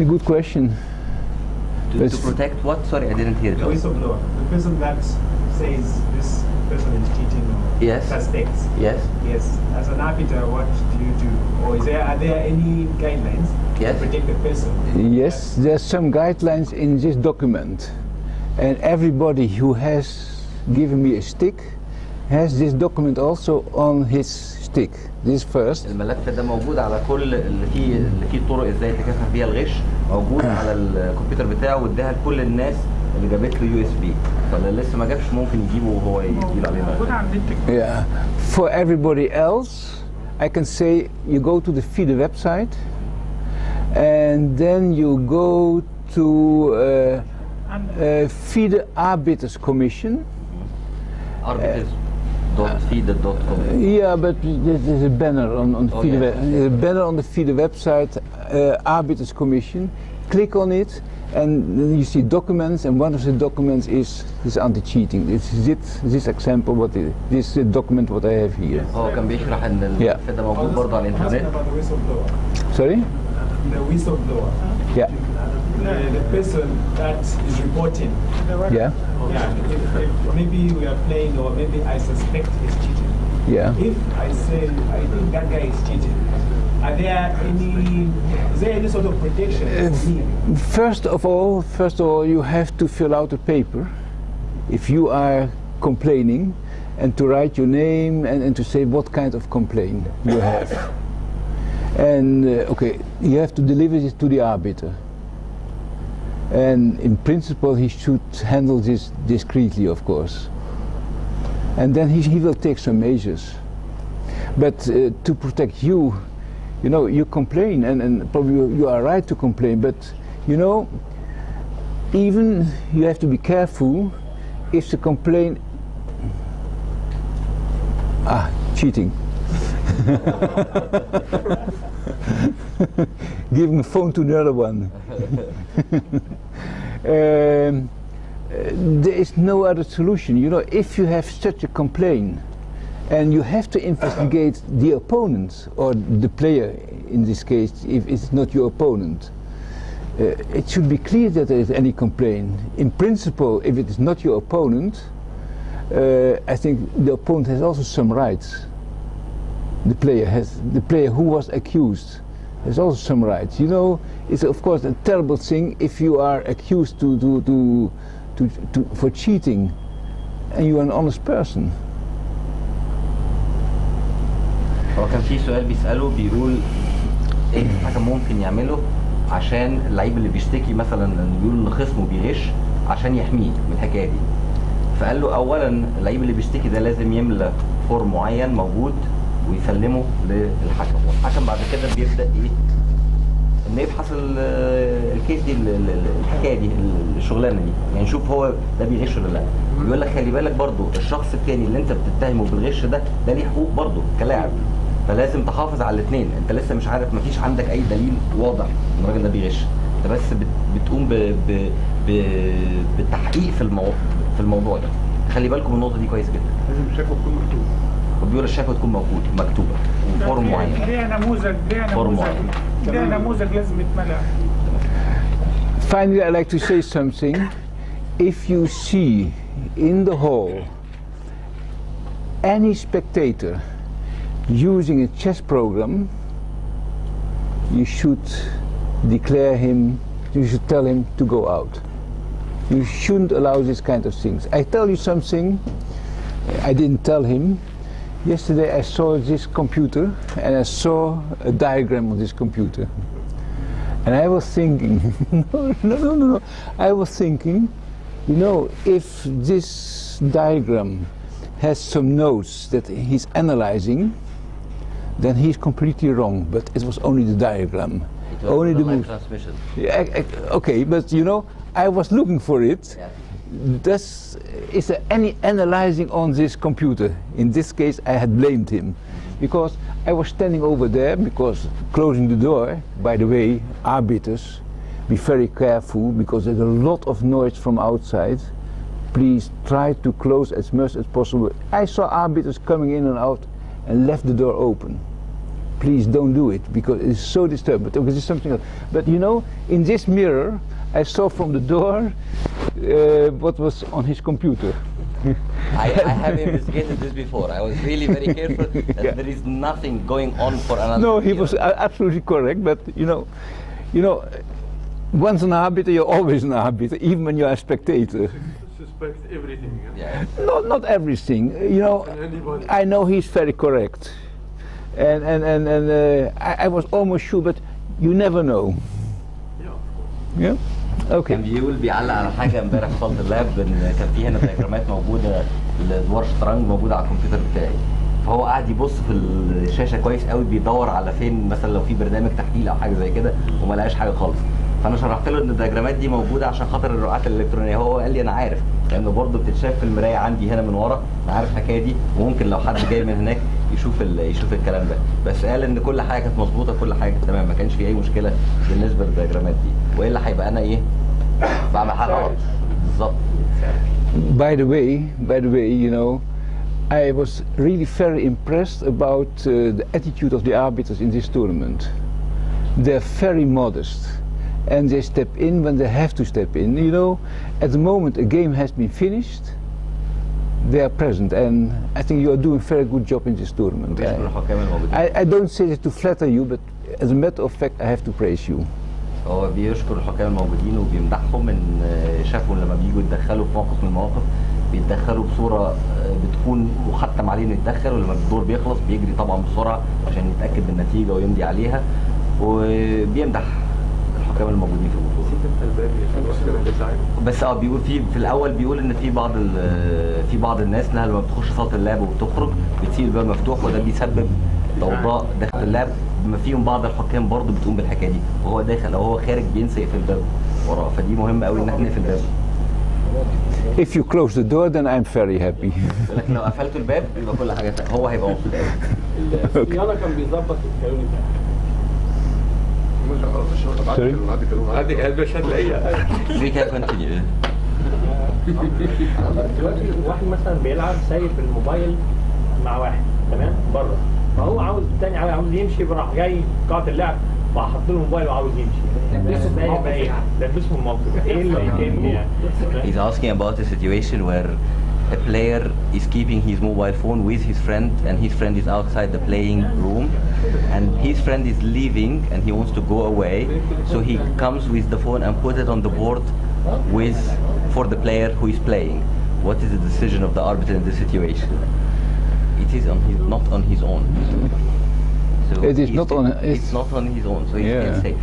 [SPEAKER 1] A good question.
[SPEAKER 2] to, to protect what sorry I didn't hear
[SPEAKER 5] The whistleblower, the person that says this person is cheating or
[SPEAKER 2] Yes.
[SPEAKER 5] suspects.
[SPEAKER 2] yes
[SPEAKER 5] Yes. As an arbiter, what do you do? Or is there are there any guidelines
[SPEAKER 2] Yes.
[SPEAKER 5] to protect the person?
[SPEAKER 1] Yes, there's some guidelines in this document. And everybody who has given me a stick has this document also on his stick. This first.
[SPEAKER 2] الملف ده موجود على كل اللي فيه اللي فيه طرق ازاي تكافح بيها الغش موجود على الكمبيوتر بتاعه واداها لكل الناس اللي جابت له يو اس بي فاللي لسه ما جابش ممكن يجيبه وهو يجيب عليه
[SPEAKER 4] موجود
[SPEAKER 2] نقل.
[SPEAKER 4] على النت كتير.
[SPEAKER 1] Yeah. For everybody else, I can say you go to the FIDE website and then you go to uh,
[SPEAKER 4] عن-
[SPEAKER 1] uh, FIDE Arbiters Commission.
[SPEAKER 2] arbiters dot feed dot com
[SPEAKER 1] Yeah, but there's a banner on, on
[SPEAKER 2] Oh,
[SPEAKER 1] FIDE
[SPEAKER 2] yeah.
[SPEAKER 1] we- there's a banner on the FIDE website, uh, Arbiters Commission. Click on it, and then you see documents, and one of the documents is this anti-cheating. This is it. This example, what it, this is the document what I have here.
[SPEAKER 2] هو كان بيشرح ان
[SPEAKER 1] Yeah.
[SPEAKER 2] الملف ده موجود برضه على
[SPEAKER 5] I'm asking
[SPEAKER 2] الانترنت
[SPEAKER 5] about the whistleblower.
[SPEAKER 1] Sorry?
[SPEAKER 5] The whistleblower.
[SPEAKER 1] Yeah,
[SPEAKER 5] The, the person that is reporting.
[SPEAKER 1] yeah,
[SPEAKER 5] Yeah, if, if maybe we are playing or maybe I suspect he's cheating.
[SPEAKER 1] yeah.
[SPEAKER 5] If I say I think that guy is cheating, are there any is there any sort of protection me?
[SPEAKER 1] First of all, first of all, you have to fill out a paper if you are complaining, and to write your name and, and to say what kind of complaint you have. And uh, okay, you have to deliver this to the arbiter. And in principle, he should handle this discreetly, of course. And then he, he will take some measures. But uh, to protect you, you know, you complain, and, and probably you, are right to complain, but you know, even you have to be careful if the complaint Ah, cheating. Giving a phone to the other one. um, uh, there is no other solution. You know, if you have such a complaint and you have to investigate the opponent or the player in this case, if it's not your opponent, uh, it should be clear that there is any complaint. In principle, if it is not your opponent, uh, I think the opponent has also some rights. The player has the player who was accused has also some rights. You know, it's of course a terrible thing if you are accused to to to, to, to for cheating, and you are an honest person.
[SPEAKER 2] هو كان في سؤال بيسأله بيقول إيه الحكم ممكن يعمله عشان اللعيب اللي بيشتكي مثلا بيقول إن خصمه بيغش عشان يحميه من الحكاية دي. فقال له اولا اللعيب اللي بيشتكي ده لازم يملى فورم معين موجود ويسلمه للحكم. والحكم بعد كده بيبدأ إيه؟ إنه يبحث ال- الكيس دي ال- ال- الحكاية دي الشغلانة دي. يعني يشوف هو ده بيغش ولا لأ. بيقول لك خلي بالك برضو الشخص التاني اللي أنت بتتهمه بالغش ده ده ليه حقوق برضو كلاعب. فلازم تحافظ على الاثنين. انت لسه مش عارف مفيش عندك أي دليل واضح. ان الراجل ده بيغش. انت بس بت- بتقوم ب... ب... ب... بالتحقيق في الموضوع في الموضوع ده. خلي بالكم من النقطة دي كويس جدا.
[SPEAKER 4] لازم الشكوى تكون مكتوبة.
[SPEAKER 2] وبيقول الشكوى تكون موجود مكتوبة وفورم معين.
[SPEAKER 4] ليها نموذج ليها نموذج
[SPEAKER 2] معين.
[SPEAKER 4] ليها نموذج لازم يتملى
[SPEAKER 1] Finally, I'd like to say something. If you see in the hall any spectator using a chess program, you should declare him, you should tell him to go out. You shouldn't allow this kind of things. I tell you something, I didn't tell him. Yesterday I saw this computer and I saw a diagram of this computer. And I was thinking, no, no, no, no, no. I was thinking, you know, if this diagram has some notes that he's analyzing, then he's completely wrong. But it was only the diagram, only the move.
[SPEAKER 2] transmission
[SPEAKER 1] Yeah, I- I- okay, but you know, I was looking for it.
[SPEAKER 2] Yeah.
[SPEAKER 1] Does, is there any analyzing on this computer? In this case, I had blamed him because I was standing over there because closing the door. By the way, arbiters, be very careful because there's a lot of noise from outside. Please try to close as much as possible. I saw arbiters coming in and out and left the door open please don't do it because it's so disturbing. Because it's something else. But you know, in this mirror, I saw from the door uh, what was on his computer.
[SPEAKER 2] I, I have investigated this before. I was really very careful that
[SPEAKER 1] Yeah.
[SPEAKER 2] there is nothing going on for another.
[SPEAKER 1] no, he
[SPEAKER 2] year.
[SPEAKER 1] was absolutely correct. But you know, you know, once an arbiter, you're always an arbiter, even when you're a spectator.
[SPEAKER 3] Suspect everything.
[SPEAKER 2] Yeah.
[SPEAKER 1] Not not everything. You know. I know he's very correct, and and and, and uh, I, I was almost sure, but you never know.
[SPEAKER 3] Yeah, of course.
[SPEAKER 1] Yeah.
[SPEAKER 2] كان
[SPEAKER 1] Okay.
[SPEAKER 2] بيقول بيعلق على حاجة امبارح في صالة اللاب إن كان في هنا دياجرامات موجودة لأدوار الشطرنج موجودة على الكمبيوتر بتاعي فهو قاعد يبص في الشاشة كويس قوي بيدور على فين مثلا لو في برنامج تحليل أو حاجة زي كده وما لقاش حاجة خالص فانا شرحت له إن الدياجرامات دي موجودة عشان خاطر الرقعات الإلكترونية. هو قال لي أنا عارف لأنه برضه بتتشاف في المراية عندي هنا من ورا أنا عارف الحكاية دي وممكن لو حد جاي من هناك يشوف يشوف الكلام ده. بس قال إن كل حاجة كانت مظبوطة كل حاجة تمام ما كانش في أي مشكلة بالنسبة للدياجرامات دي. والا هيبقى أنا إيه؟ بعمل حاجة غلط. بالظبط.
[SPEAKER 1] By the way, by the way, you know, I was really very impressed about uh, the attitude of the arbiters in this tournament. They're very modest, and they step in when they have to step in. You know, at the moment a game has been finished, they are present, and I think you are doing a very good job in this tournament. I, I, I don't say it to flatter you, but as a matter of fact, I have to praise you.
[SPEAKER 2] هو بيشكر الحكام الموجودين وبيمدحهم ان آه، شافوا لما بييجوا يتدخلوا في موقف من المواقف بيتدخلوا بصوره آه، بتكون محتم عليه انه يتدخل ولما الدور بيخلص بيجري طبعا بسرعة عشان يتاكد من النتيجه ويمضي عليها وبيمدح الحكام الموجودين في
[SPEAKER 3] البطولة. بتاعي
[SPEAKER 2] بس آه بيقول في في الأول بيقول إن في بعض ال- في بعض الناس إنها لما بتخش صالة اللعب وبتخرج بتسيب الباب مفتوح وده بيسبب ضوضاء داخل اللعب. بما فيهم بعض الحكام برضه بتقوم بالحكاية دي. وهو داخل أو هو خارج بينسى يقفل الباب وراه. فدي مهمة قوي إن إحنا نقفل الباب.
[SPEAKER 1] If you close the door, then I'm very happy.
[SPEAKER 2] يقول لك لو قفلتوا الباب يبقى كل حاجة. هو هيبقى مبسوط. قوي
[SPEAKER 5] الصيانه كان بيظبط الكالوري بتاعه
[SPEAKER 1] Sorry?
[SPEAKER 3] هذه مش هتلاقيها
[SPEAKER 2] We can continue.
[SPEAKER 5] دلوقتي واحد مثلا بيلعب سايب الموبايل مع واحد تمام بره فهو عاوز التاني عاوز يمشي فراح جاي قاعة اللعب وحط له الموبايل وعاوز يمشي
[SPEAKER 6] لبسه في الموقف.
[SPEAKER 5] لبسه في الموقف إيه اللي يعني؟
[SPEAKER 2] He's asking about a situation where a player is keeping his mobile phone with his friend and his friend is outside the playing room and his friend is leaving and he wants to go away. So he comes with the phone and puts it on the board with for the player who is playing. What is the decision of the arbiter in this situation? It is on his not on his own. So
[SPEAKER 1] It is not on-
[SPEAKER 2] it's,
[SPEAKER 1] it's-
[SPEAKER 2] not on his own so he's
[SPEAKER 1] Yeah.
[SPEAKER 2] safe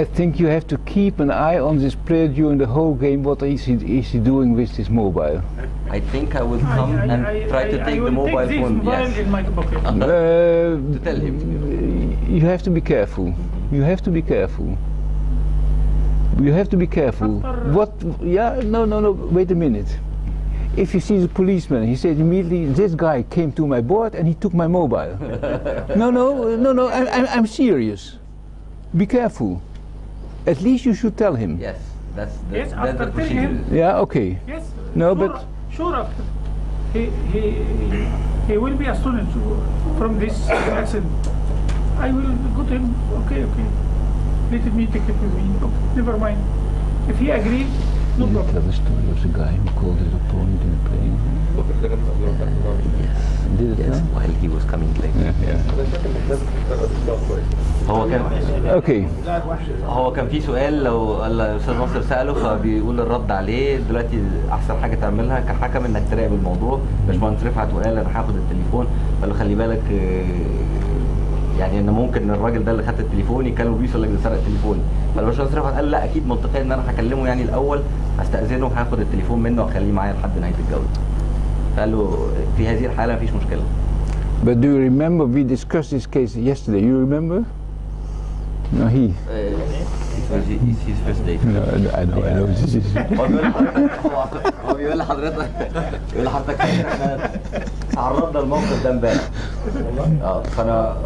[SPEAKER 1] I think you have to keep an eye on this player during the whole game. What is he, is he doing with his mobile?
[SPEAKER 2] I think I will come
[SPEAKER 4] I- I-
[SPEAKER 2] and
[SPEAKER 4] I-
[SPEAKER 2] try to
[SPEAKER 4] I- I
[SPEAKER 2] take the mobile
[SPEAKER 4] this
[SPEAKER 2] phone
[SPEAKER 4] mobile
[SPEAKER 2] yes
[SPEAKER 4] in my pocket.
[SPEAKER 1] Uh,
[SPEAKER 2] Tell him.
[SPEAKER 1] You have to be careful. You have to be careful. You have to be careful. What? Yeah. No. No. No. Wait a minute. If you see the policeman, he said immediately, "This guy came to my board and he took my mobile." no. No. No. No. I, I'm, I'm serious. Be careful. At least you should tell him.
[SPEAKER 2] Yes, that's the,
[SPEAKER 4] Yes,
[SPEAKER 2] that's the
[SPEAKER 4] after telling him.
[SPEAKER 1] Yeah. Okay.
[SPEAKER 4] Yes.
[SPEAKER 1] No,
[SPEAKER 4] sure,
[SPEAKER 1] but-
[SPEAKER 4] sure after he he he will be astonished from this accident. I will go to him. Okay, okay. Let me take it with me. Okay, never mind. If he agrees, no
[SPEAKER 1] Did you
[SPEAKER 4] problem.
[SPEAKER 1] tell the story of the guy who called his opponent in the playing?
[SPEAKER 2] Yes,
[SPEAKER 1] Did it?
[SPEAKER 2] yes,
[SPEAKER 1] huh?
[SPEAKER 2] while he was coming late.
[SPEAKER 1] Yeah. yeah.
[SPEAKER 2] هو كان
[SPEAKER 1] Okay.
[SPEAKER 2] هو كان في سؤال لو الاستاذ ناصر سأله فبيقول الرد عليه دلوقتي أحسن حاجة تعملها كحكم إنك تراقب الموضوع باشمهندس رفعت وقال أنا هاخد التليفون قال له خلي بالك آه، يعني إن ممكن الراجل ده اللي خد التليفون يكلم البوليس ولا اللي سرق التليفون فالباشمهندس رفعت قال لا أكيد منطقيا إن أنا هكلمه يعني الأول هستأذنه هاخد التليفون منه واخليه معايا لحد نهاية الجولة فقال له في هذه الحالة مفيش مشكلة
[SPEAKER 1] But do you remember we discussed this case yesterday? You remember? No, he.
[SPEAKER 2] It's his first day.
[SPEAKER 1] No, I know, I know. This is.
[SPEAKER 2] هو بيقول لحضرتك هو- هو بيقول لحضرتك بيقول لحضرتك إحنا تعرضنا الموقف ده امبارح آه فأنا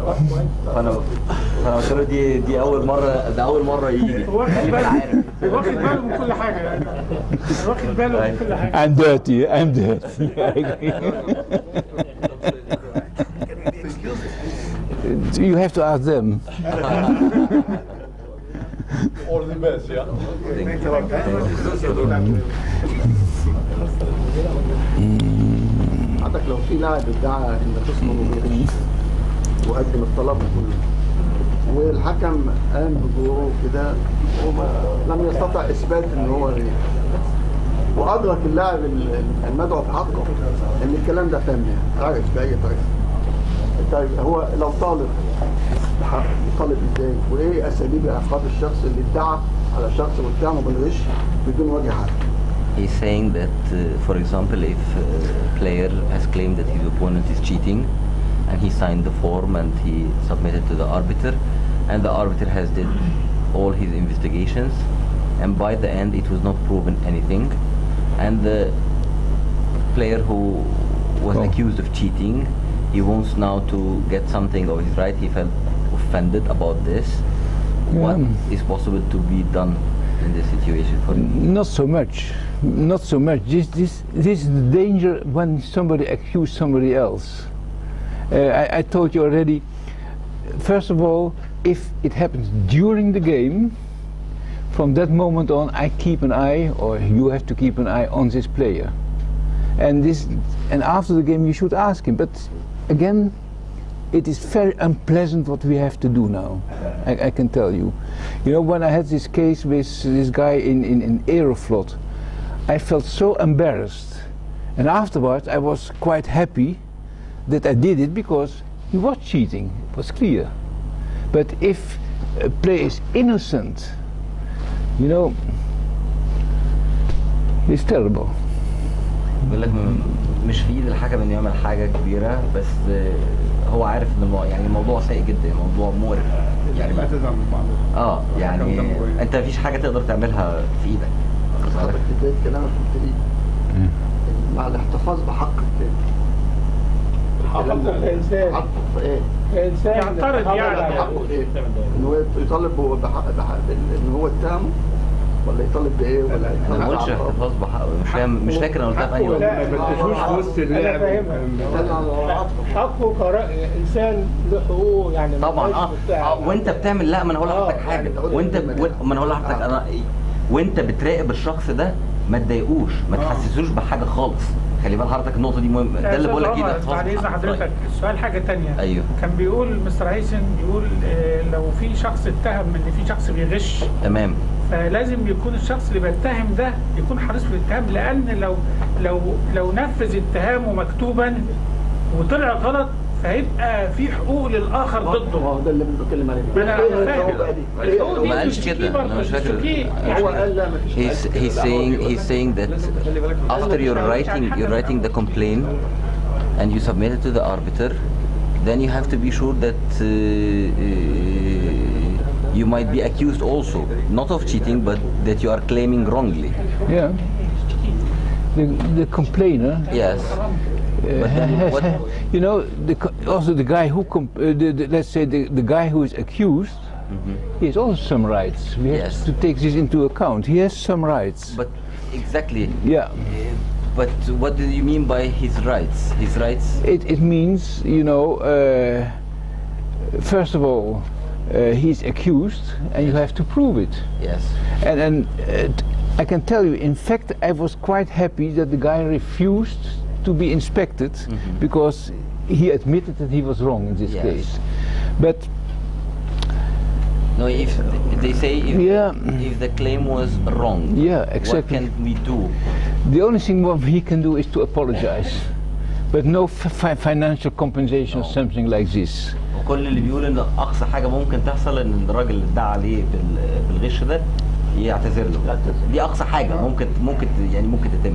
[SPEAKER 2] فأنا فأنا قلت له دي دي أول مرة ده أول مرة يجي
[SPEAKER 4] واخد باله
[SPEAKER 2] عارف
[SPEAKER 4] واخد باله من كل حاجة يعني واخد باله من كل حاجة
[SPEAKER 1] I'm dirty. I'm dirty. you have to ask them.
[SPEAKER 7] حضرتك لو في لاعب ادعى إن خصمه بيغش وقدم الطلب كله والحكم قام بدوره كده لم يستطع إثبات إن هو غير. وأدرك اللاعب ال- المدعو في حقه إن الكلام ده تم يعني. عارف باي طريقه طيب هو لو طالب حق يطالب ازاي وايه اساليب عقاب الشخص اللي ادعى على شخص متهمه بالغش بدون وجه حق
[SPEAKER 2] He's saying that, uh, for example, if a player has claimed that his opponent is cheating, and he signed the form and he submitted to the arbiter, and the arbiter has did all his investigations, and by the end it was not proven anything, and the player who was
[SPEAKER 1] Oh.
[SPEAKER 2] accused of cheating, he wants now to get something of his right. He felt offended about this. What
[SPEAKER 1] Yeah.
[SPEAKER 2] is possible to be done in this situation for him?
[SPEAKER 1] Not so much. Not so much. This, this, this is the danger when somebody accuses somebody else. Uh, I, I told you already. First of all, if it happens during the game, from that moment on, I keep an eye, or you have to keep an eye on this player. And this, and after the game, you should ask him. But again, it is very unpleasant what we have to do now. I, I can tell you. You know, when I had this case with this guy in, in, in Aeroflot, I felt so embarrassed. And afterwards, I was quite happy that I did it because he was cheating. It was clear. But if a player is innocent, you know, it's terrible.
[SPEAKER 2] مش في ايد الحكم إنه يعمل حاجة كبيرة بس هو عارف ان الموضوع يعني الموضوع سيء جدا الموضوع مقرف. يعني
[SPEAKER 4] ما تزعل من بعض
[SPEAKER 2] آه يعني. أنت مفيش حاجة تقدر تعملها في إيدك.
[SPEAKER 7] حضرتك في بداية كلامك قلت لي مع الاحتفاظ بحق التاني.
[SPEAKER 8] حقق الإنسان.
[SPEAKER 7] حقه في
[SPEAKER 8] إيه؟
[SPEAKER 4] يعترض يعني.
[SPEAKER 7] حقه إيه؟ إن هو يطالب بحق بحق إن هو اتهمه ولا يطالب بإيه ولا أنا
[SPEAKER 2] ما قلتش؟ احتفاظ بحق مش فاهم مش فاكر أنا قلتها في انهي وقت.
[SPEAKER 8] لا
[SPEAKER 9] ما تدخلوش في وسط
[SPEAKER 8] أنا
[SPEAKER 9] اللعب.
[SPEAKER 8] حقه كإنسان له حقوق يعني
[SPEAKER 2] طبعا
[SPEAKER 8] يبقاش آه,
[SPEAKER 2] آه وأنت بتعمل لا ما أنا هقول
[SPEAKER 8] آه،
[SPEAKER 2] لحضرتك حاجة.
[SPEAKER 7] يعني وأنت.
[SPEAKER 2] وانت- ما أنا هقول لحضرتك أنا وأنت بتراقب الشخص ده ما تضايقوش ما تحسسوش بحاجة خالص. خلي بال حضرتك النقطة دي مهمة. ده اللي بقول لك إيه ده؟
[SPEAKER 4] بعد
[SPEAKER 2] إذن
[SPEAKER 4] حضرتك. السؤال حاجة تانية.
[SPEAKER 2] أيوه.
[SPEAKER 4] كان بيقول مستر هيسن بيقول آه، لو في شخص اتهم إن في شخص بيغش
[SPEAKER 2] تمام.
[SPEAKER 4] فلازم يكون الشخص اللي بيتهم ده يكون حريص في الاتهام لأن لو لو لو نفذ اتهامه مكتوبا وطلع غلط فهيبقى في حقوق
[SPEAKER 7] للآخر
[SPEAKER 4] ضده.
[SPEAKER 7] هو ده اللي بنتكلم عليه.
[SPEAKER 4] أنا فاهم.
[SPEAKER 2] ما قالش كده، أنا مش فاكر.
[SPEAKER 7] هو قال لا مفيش
[SPEAKER 2] he's he's saying he's saying that after you're writing you're writing the complaint and you submit it to the arbiter then you have to be sure that uh, uh, you might be accused also not of cheating but that you are claiming wrongly
[SPEAKER 1] Yeah. The, the complainer,
[SPEAKER 2] yes
[SPEAKER 1] uh,
[SPEAKER 2] But then what-
[SPEAKER 1] you know, the, also the guy who, comp- uh, the, the, let's say the, the guy who is accused, he has also some rights. We have
[SPEAKER 2] Yes.
[SPEAKER 1] to take this into account. He has some rights.
[SPEAKER 2] but exactly
[SPEAKER 1] yeah,
[SPEAKER 2] but what do you mean by his rights his rights
[SPEAKER 1] it, it means, you know, uh, first of all, uh, he's accused and you have to prove it.
[SPEAKER 2] yes
[SPEAKER 1] And, and uh, I can tell you, in fact, I was quite happy that the guy refused to be inspected because he admitted that he was wrong in this
[SPEAKER 2] Yes.
[SPEAKER 1] case. But
[SPEAKER 2] no if they say if,
[SPEAKER 1] Yeah.
[SPEAKER 2] if the claim was wrong
[SPEAKER 1] Yeah, exactly.
[SPEAKER 2] what can we do
[SPEAKER 1] the only thing what he can do is to apologize. But no fi- financial compensation or something like this.
[SPEAKER 2] وكل اللي بيقول إن أقصى حاجة ممكن تحصل إن الراجل اللي ادعى عليه بال- بالغش ده يعتذر له. دي أقصى حاجة ممكن ممكن يعني ممكن تتم.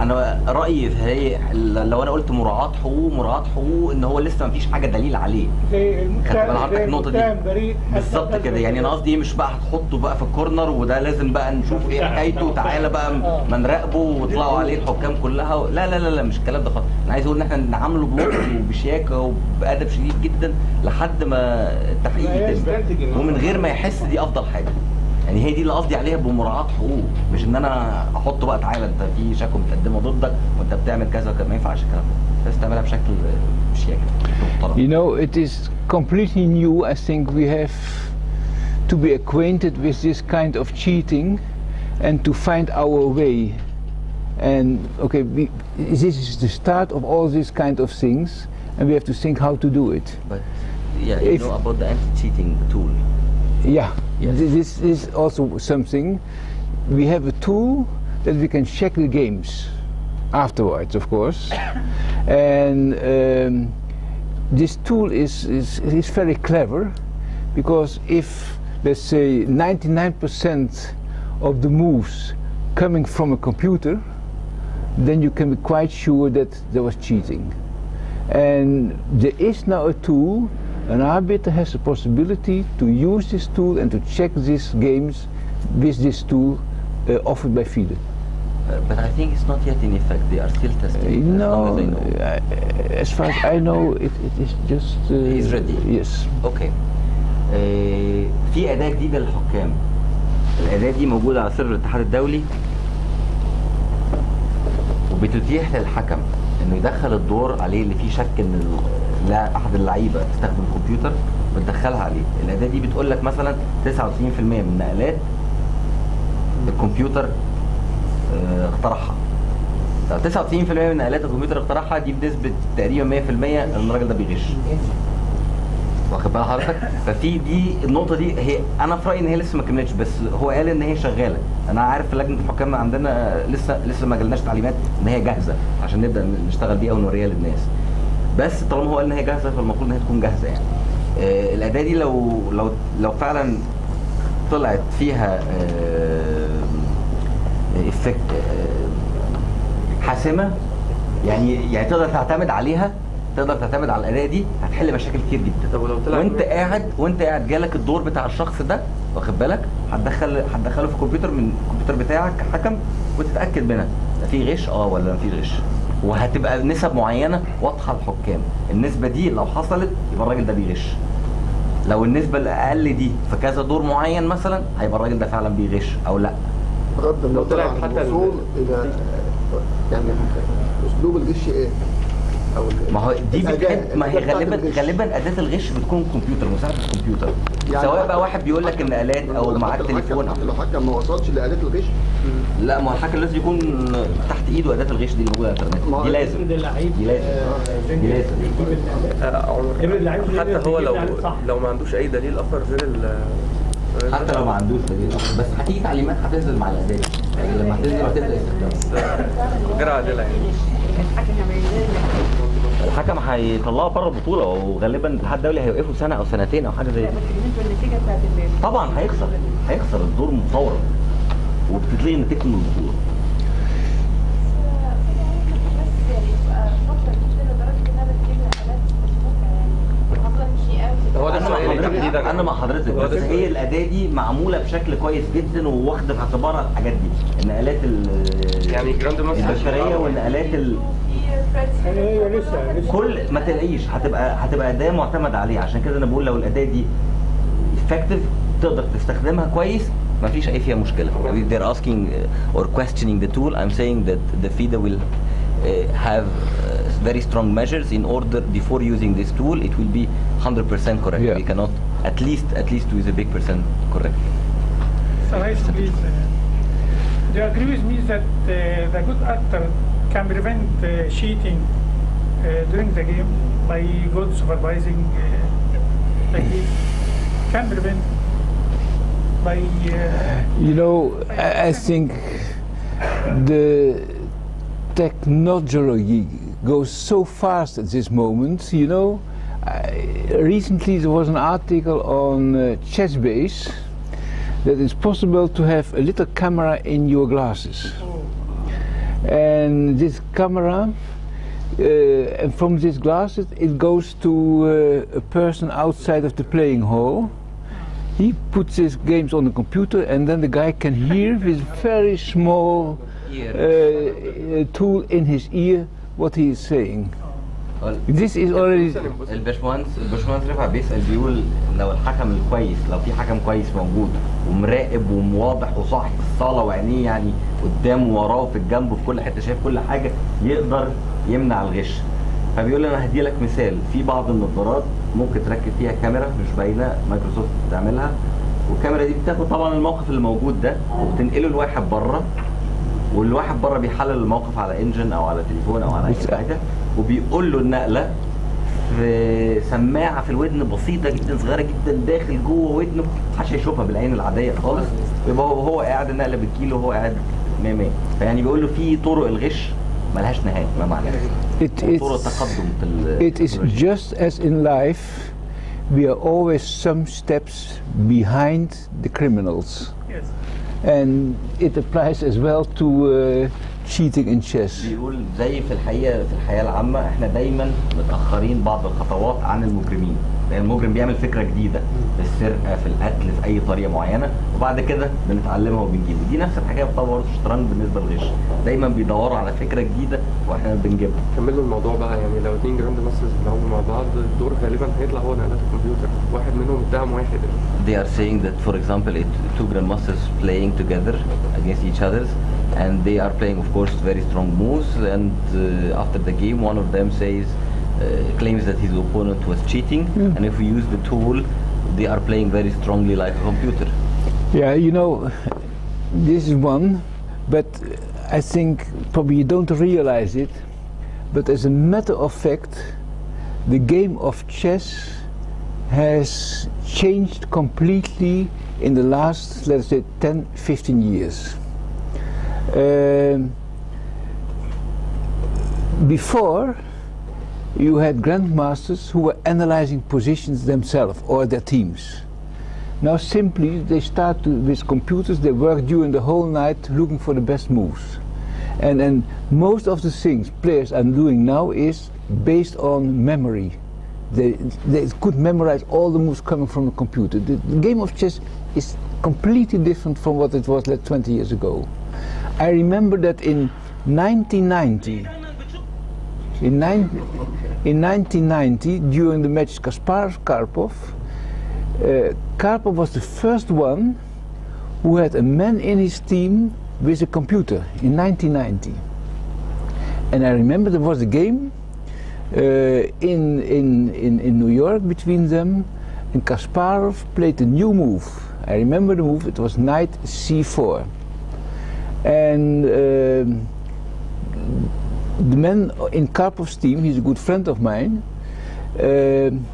[SPEAKER 2] أنا رأيي هي لو أنا قلت مراعاة حقوق مراعاة حقوق إن هو لسه ما فيش حاجة دليل عليه.
[SPEAKER 8] زي المتهم زي
[SPEAKER 2] النقطة دي. بالظبط كده. يعني
[SPEAKER 8] أنا
[SPEAKER 2] قصدي إيه؟ مش بقى هتحطه بقى في الكورنر وده لازم بقى نشوف إيه حكايته. وتعالى بقى
[SPEAKER 8] آه.
[SPEAKER 2] ما نراقبه ويطلعوا عليه الحكام كلها لا لا لا لا مش الكلام ده خالص. أنا عايز أقول إن إحنا نعامله بلطف وبشياكة وبأدب شديد جدا لحد ما التحقيق يتم ومن غير ما يحس دي أفضل حاجة. يعني هي دي اللي قصدي عليها بمراعاه حقوق مش ان انا احطه بقى تعالى انت في شكوى متقدمه ضدك وانت بتعمل كذا وكذا ما ينفعش الكلام ده بس تعملها بشكل شياكه محترم
[SPEAKER 1] You know, it is completely new. I think we have to be acquainted with this kind of cheating and to find our way. And okay, we, this is the start of all these kind of things, and we have to think how to do it.
[SPEAKER 2] But yeah, you
[SPEAKER 1] If-
[SPEAKER 2] know about the anti-cheating tool.
[SPEAKER 1] Yeah,
[SPEAKER 2] Yes.
[SPEAKER 1] thi- this is also something. We have a tool that we can check the games afterwards, of course, and um, this tool is, is is very clever because if let's say 99% of the moves coming from a computer, then you can be quite sure that there was cheating. And there is now a tool, an arbiter has the possibility to use this tool and to check these games with this tool uh, offered by FIDE.
[SPEAKER 2] Uh, but I think it's not yet in effect. They are still testing. as long
[SPEAKER 1] No,
[SPEAKER 2] as I know.
[SPEAKER 1] uh, as far as I know, it, it is just. Uh,
[SPEAKER 2] It's ready.
[SPEAKER 1] Yes.
[SPEAKER 2] آه، في اداه جديده للحكام الاداه دي موجوده على سيرفر الاتحاد الدولي وبتتيح للحكم انه يدخل الدور عليه اللي فيه شك ان ال- لا أحد اللعيبة تستخدم الكمبيوتر بتدخلها عليه. الأداة دي بتقول لك مثلا 99% من النقلات الكمبيوتر آه، اخترعها. طب 99% من نقلات الكمبيوتر اخترعها دي بنسبة تقريبا 100% إن الراجل ده بيغش. واخد بال حضرتك؟ ففي دي النقطة دي هي أنا في رأيي إن هي لسه ما كملتش بس هو قال إن هي شغالة. أنا عارف لجنة الحكام عندنا لسه لسه ما جالناش تعليمات إن هي جاهزة عشان نبدأ نشتغل بيها ونوريها للناس. بس طالما هو قال إن هي جاهزة فالمفروض إن هي تكون جاهزة يعني. آه الأداة دي لو لو لو فعلا طلعت فيها آه إفكت آه حاسمة يعني يعني تقدر تعتمد عليها تقدر تعتمد على الأداة دي هتحل مشاكل كتير جدا.
[SPEAKER 3] طب ولو طلع وأنت
[SPEAKER 2] قاعد وأنت قاعد جالك الدور بتاع الشخص ده واخد بالك؟ هتدخل هتدخله في الكمبيوتر من الكمبيوتر بتاعك كحكم وتتأكد منها. في غش؟ آه ولا ما فيش غش؟ وهتبقى نسب معينة واضحة للحكام. النسبة دي لو حصلت يبقى الراجل ده بيغش. لو النسبة الأقل دي في كذا دور معين مثلا هيبقى الراجل ده فعلا بيغش أو لأ.
[SPEAKER 7] بغض النظر عن الوصول إلى يعني أسلوب الغش إيه؟ أو
[SPEAKER 2] ما هو دي بتحب ما هي غالبا
[SPEAKER 7] الغش.
[SPEAKER 2] غالبا أداة الغش بتكون كمبيوتر مساعد الكمبيوتر.
[SPEAKER 7] يعني
[SPEAKER 2] سواء بقى واحد بيقول لك إن آلات أو
[SPEAKER 7] حتى
[SPEAKER 2] معاك
[SPEAKER 7] الحكم-
[SPEAKER 2] تليفون.
[SPEAKER 7] حتى لو حكم ما وصلش لآلات الغش.
[SPEAKER 2] لا ما هو الحكم لازم يكون تحت إيده أداة الغش دي اللي موجودة على
[SPEAKER 7] الإنترنت.
[SPEAKER 2] دي لازم. دي لازم.
[SPEAKER 5] آه،
[SPEAKER 2] دي لازم.
[SPEAKER 3] حتى هو لو. لو ما عندوش أي دليل اخر غير ال
[SPEAKER 2] حتى لو ما عندوش دليل أصلاً. بس هتيجي تعليمات هتنزل مع الأداة. يعني لما هتنزل هتبدا استخدامها
[SPEAKER 3] غير عادلة يعني.
[SPEAKER 2] الحكم هيطلعه بره البطولة وغالبا الاتحاد الدولي هيوقفه سنة أو سنتين أو حاجة زي كده. طبعا هيخسر هيخسر الدور فورا وبتتلغي نتيجته من البطولة.
[SPEAKER 3] هو ده
[SPEAKER 2] أنا مع
[SPEAKER 3] السؤال
[SPEAKER 2] حضرتك أنا مع بس. هي الاداه دي معمولة بشكل كويس جدا وواخدة في اعتبارها الحاجات دي النقلات ال-
[SPEAKER 3] يعني
[SPEAKER 2] البشرية والنقلات ال...
[SPEAKER 8] أيوه لسه لسه
[SPEAKER 2] كل ما تلاقيش هتبقى هتبقى اداه معتمد عليها عشان كده أنا بقول لو الاداه دي effective تقدر تستخدمها كويس ما فيش اي فيها مشكله they're asking uh, or questioning the tool I'm saying that the FIDA will uh, have uh, very strong measures in order before using this tool it will be 100% correct
[SPEAKER 1] Yeah.
[SPEAKER 2] we cannot at least at least with a big percent correct
[SPEAKER 4] So nice, please. Uh, do you agree with me that uh, the good actor can prevent uh, cheating uh, during the game by good supervising uh, like this? Can prevent by uh,
[SPEAKER 1] You know, I, I think the technology goes so fast at this moment. You know, I, recently there was an article on uh, Chessbase that it's possible to have a little camera in your glasses. And this camera, uh, and from these glasses, it goes to uh, a person outside of the playing hall. He puts his games on the computer, and then the guy can hear with very small uh, uh, tool in his ear what he is saying. This is already
[SPEAKER 2] الباشمهندس الباشمهندس رفع بيسال بيقول لو الحكم الكويس لو في حكم كويس موجود ومراقب وواضح وصاحي في الصالة وعينيه يعني قدامه وراه في الجنب في كل حتة شايف كل حاجة يقدر يمنع الغش. فبيقول أنا هدي لك مثال. في بعض النظارات ممكن تركب فيها كاميرا مش باينة مايكروسوفت بتعملها والكاميرا دي بتاخد طبعا الموقف اللي موجود ده وبتنقله لواحد بره والواحد بره بيحلل الموقف على انجن أو على تليفون أو على
[SPEAKER 1] أي
[SPEAKER 2] حاجة. وبيقول له النقلة في سماعة في الودن بسيطة جدا صغيرة جدا داخل جوه ودنه محدش هيشوفها بالعين العادية خالص يبقى هو هو قاعد النقلة بالكيلو وهو قاعد 100 100 فيعني بيقول له في طرق الغش ملهاش نهاية ما معناها
[SPEAKER 1] It
[SPEAKER 2] طرق التقدم في
[SPEAKER 1] It is just as in life, we are always some steps behind the criminals.
[SPEAKER 4] yes.
[SPEAKER 1] And it applies as well to uh, cheating in chess.
[SPEAKER 2] بيقول زي في الحقيقة في الحياة العامة إحنا دايما متأخرين بعض الخطوات عن المجرمين. لأن المجرم بيعمل فكرة جديدة في السرقة في القتل في أي طريقة معينة. وبعد كده بنتعلمها وبنجيبها. دي نفس الحكاية في طور الشطرنج بالنسبة للغش. دايما بيدوروا على فكرة جديدة وإحنا بنجيبها.
[SPEAKER 3] كملوا الموضوع بقى. يعني لو اتنين جراند ماسترز بيلعبوا مع بعض الدور غالبا هيطلع هو نقلات الكمبيوتر. واحد منهم اتهم واحد.
[SPEAKER 2] They are saying that for example two grandmasters playing together against each other and they are playing of course very strong moves. And uh, after the game one of them says uh, claims that his opponent was cheating. And if we use the tool they are playing very strongly like a computer.
[SPEAKER 1] Yeah, you know, this is one, but I think probably you don't realize it, but as a matter of fact, the game of chess has changed completely in the last, let's say, 10, 15 years. Um, before, you had grandmasters who were analyzing positions themselves or their teams. Now simply they start to, with computers, they work during the whole night looking for the best moves. And, and most of the things players are doing now is based on memory. They, they could memorize all the moves coming from the computer. The, the game of chess is completely different from what it was like 20 years ago. I remember that in 1990, in, in 1990, during the match Kasparov-Karpov, uh, Karpov was the first one who had a man in his team with a computer in 1990. And I remember there was a game uh, in, in, in, in New York between them, and Kasparov played a new move. I remember the move, it was knight c4. And um the man in Karpov's team, he's a good friend of mine, um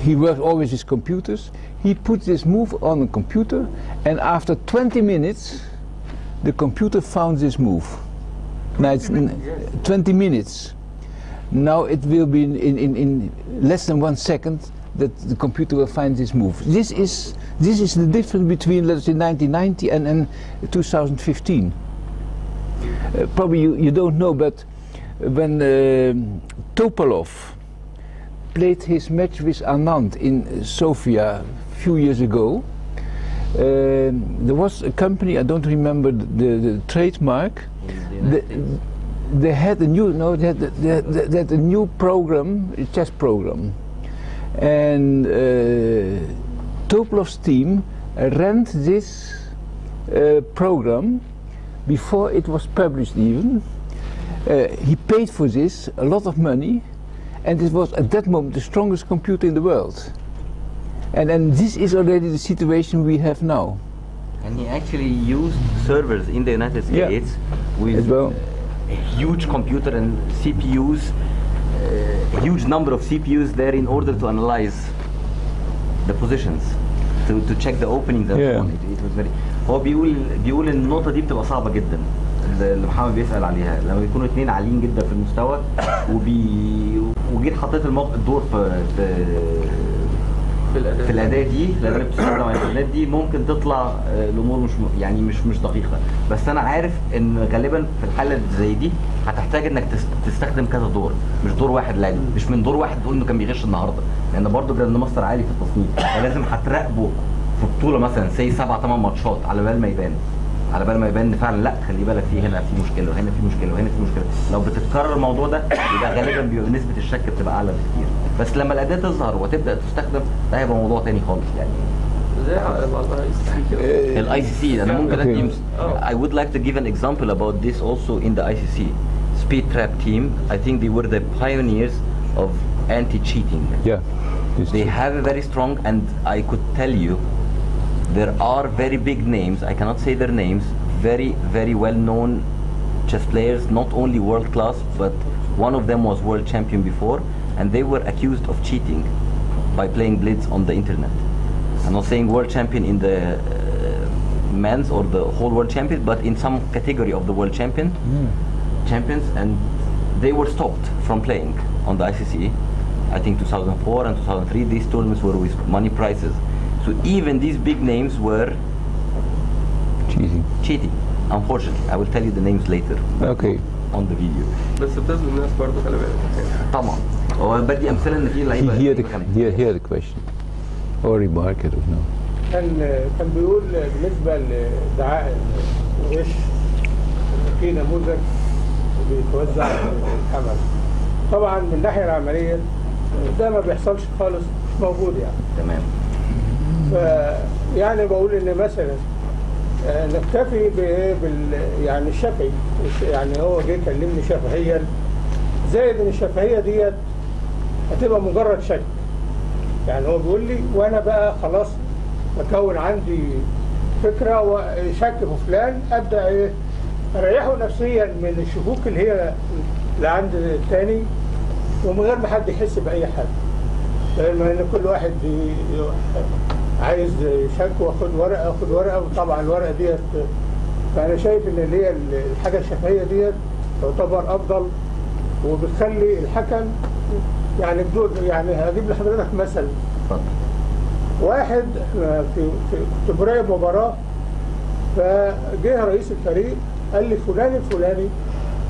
[SPEAKER 1] he works always with computers. He put this move on the computer, and after 20 minutes, the computer found this move. Now it's n- 20 minutes. Now it will be in, in, in less than one second that the computer will find this move. This is this is the difference between let's say 1990 and, and 2015. Uh, probably you, you don't know, but when uh, Topalov played his match with Anand in Sofia a few years ago, um, there was a company, I don't remember the, the, the trademark, the, they had a new, no, they had, they, had, they had a new program, a chess program. And uh, Topalov's team ran this uh, program before it was published even. Uh, he paid for this a lot of money and it was at that moment the strongest computer in the world. And, and this is already the situation we have now.
[SPEAKER 2] And he actually used servers in the United
[SPEAKER 1] Yeah.
[SPEAKER 2] States with
[SPEAKER 1] As well.
[SPEAKER 2] a huge computer and CPUs, huge number of CPUs there in order to analyze the positions, to, to check the openings and
[SPEAKER 1] Yeah.
[SPEAKER 2] so on. It, it was very هو بيقول بيقول إن النقطة دي بتبقى صعبة جدا اللي محمد بيسأل عليها لما يكونوا اتنين عاليين جدا في المستوى وبي وجيت حطيت الدور في في
[SPEAKER 3] في الأداء.
[SPEAKER 2] في الاداه دي الاداه اللي بتستخدم الانترنت دي ممكن تطلع آه، الأمور مش يعني مش مش دقيقة. بس أنا عارف إن غالبا في الحالة زي دي هتحتاج إنك تس- تستخدم كذا دور مش دور واحد لا مش من دور واحد تقول إنه كان بيغش النهارده. لأن برضه جراند ماستر عالي في التصنيف. فلازم هتراقبه في بطولة مثلا سي سبع ثمان ماتشات على بال ما يبان. على بال ما يبان فعلا لأ خلي بالك في هنا في مشكلة وهنا في مشكلة وهنا في مشكلة. لو بتتكرر الموضوع ده يبقى غالبا بيبقى نسبة الشك بتبقى أعلى بكتير. بس لما الاداه تظهر وتبدا تستخدم ده هيبقى موضوع تاني خالص يعني
[SPEAKER 3] زي مع الاي سي كده
[SPEAKER 2] الاي سي سي انا ممكن
[SPEAKER 1] Okay.
[SPEAKER 2] ادي مس- I would like to give an example about this also in the ICC speed trap team I think they were the pioneers of anti-cheating
[SPEAKER 1] Yeah. it's
[SPEAKER 2] they
[SPEAKER 1] true.
[SPEAKER 2] have a very strong and I could tell you there are very big names I cannot say their names very very well known chess players not only world class but one of them was world champion before and they were accused of cheating by playing blitz on the internet I'm not saying world champion in the uh, men's or the whole world champion but in some category of the world champion champions and they were stopped from playing on the ICC. I think 2004 and 2003 these tournaments were with money prizes. So even these big names were
[SPEAKER 1] cheating.
[SPEAKER 2] cheating. Unfortunately, I will tell you the names later
[SPEAKER 1] Okay.
[SPEAKER 2] on the video.
[SPEAKER 3] بس بتظلم الناس برضه خلي بالك
[SPEAKER 2] طبعا هو بدي أمثلة إن في لعيبة
[SPEAKER 1] hear the question. Or remark, I don't know.
[SPEAKER 8] كان كان بيقول بالنسبة لدعاء الغش في نموذج بيتوزع الحمل. طبعا من الناحيه العملية ده ما بيحصلش خالص مش موجود يعني.
[SPEAKER 2] تمام.
[SPEAKER 8] فيعني بقول إن مثلا آه، نكتفي بايه بال يعني الشفهي يعني هو جه كلمني شفهيا زائد إن الشفهيه ديت هتبقى مجرد شك. يعني هو بيقول لي وأنا بقى خلاص بكون عندي فكرة وشك في فلان أبدأ إيه؟ أريحه نفسيا من الشكوك اللي هي اللي عند التاني ومن غير ما حد يحس بأي حاجة. لأن ان كل واحد عايز شك وآخد ورقة آخد ورقة وطبعا الورقة ديت فانا شايف إن اللي هي الحاجة الشفهية ديت تعتبر أفضل وبتخلي الحكم يعني بدون يعني هجيب لحضرتك مثل. واحد آه، في, كنت براقب مباراه فجه رئيس الفريق قال لي فلان الفلاني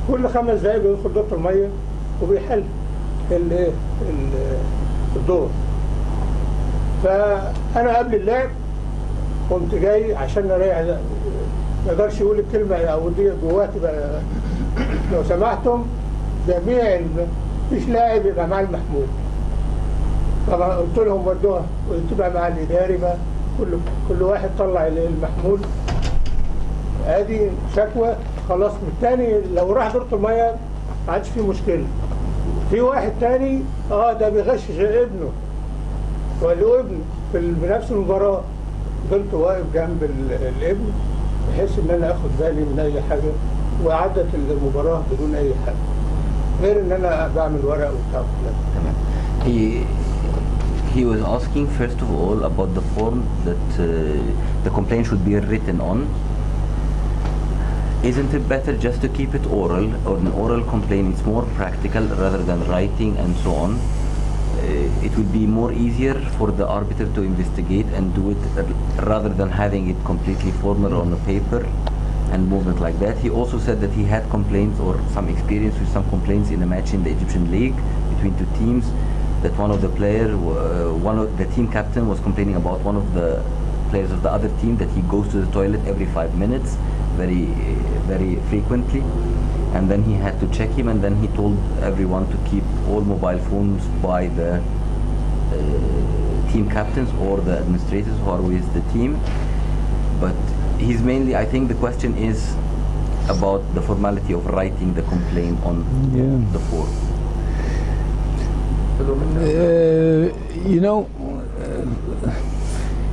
[SPEAKER 8] كل خمس دقايق بيدخل دكتور المية وبيحل ال- ال- الدور. فأنا قبل اللعب كنت جاي عشان اريح ما يقدرش يقول الكلمة أو دي جواه تبقى لو سمحتم جميع مفيش لاعب يبقى مع المحمول طبعا قلت لهم ودوها وتبقى مع الاداري بقى. كل كل واحد طلع المحمول أدي شكوى خلاص. من التاني لو راح دورة المية ما عادش فيه مشكلة. في واحد تاني آه ده بيغشش ابنه. وقال له ابنه في ال- بنفس المباراة فضلت واقف جنب ال- الابن بحيث إن أنا آخد بالي من أي حاجة. وعدت المباراة بدون أي حاجة. غير ان انا بعمل ورق وبتاع وكده.
[SPEAKER 2] تمام. He he was asking first of all about the form that uh, the complaint should be written on. Isn't it better just to keep it oral or an oral complaint? It's more practical rather than writing and so on. Uh, it would be more easier for the arbiter to investigate and do it uh, rather than having it completely formal on the paper and movement like that. He also said that he had complaints or some experience with some complaints in a match in the Egyptian league between two teams. That one of the player, uh, one of the team captain was complaining about one of the players of the other team that he goes to the toilet every five minutes, very very frequently, and then he had to check him, and then he told everyone to keep all mobile phones by the uh, team captains or the administrators who are with the team. But he's mainly, I think, the question is about the formality of writing the complaint on
[SPEAKER 1] Yeah.
[SPEAKER 2] the form.
[SPEAKER 1] Uh, you know, uh,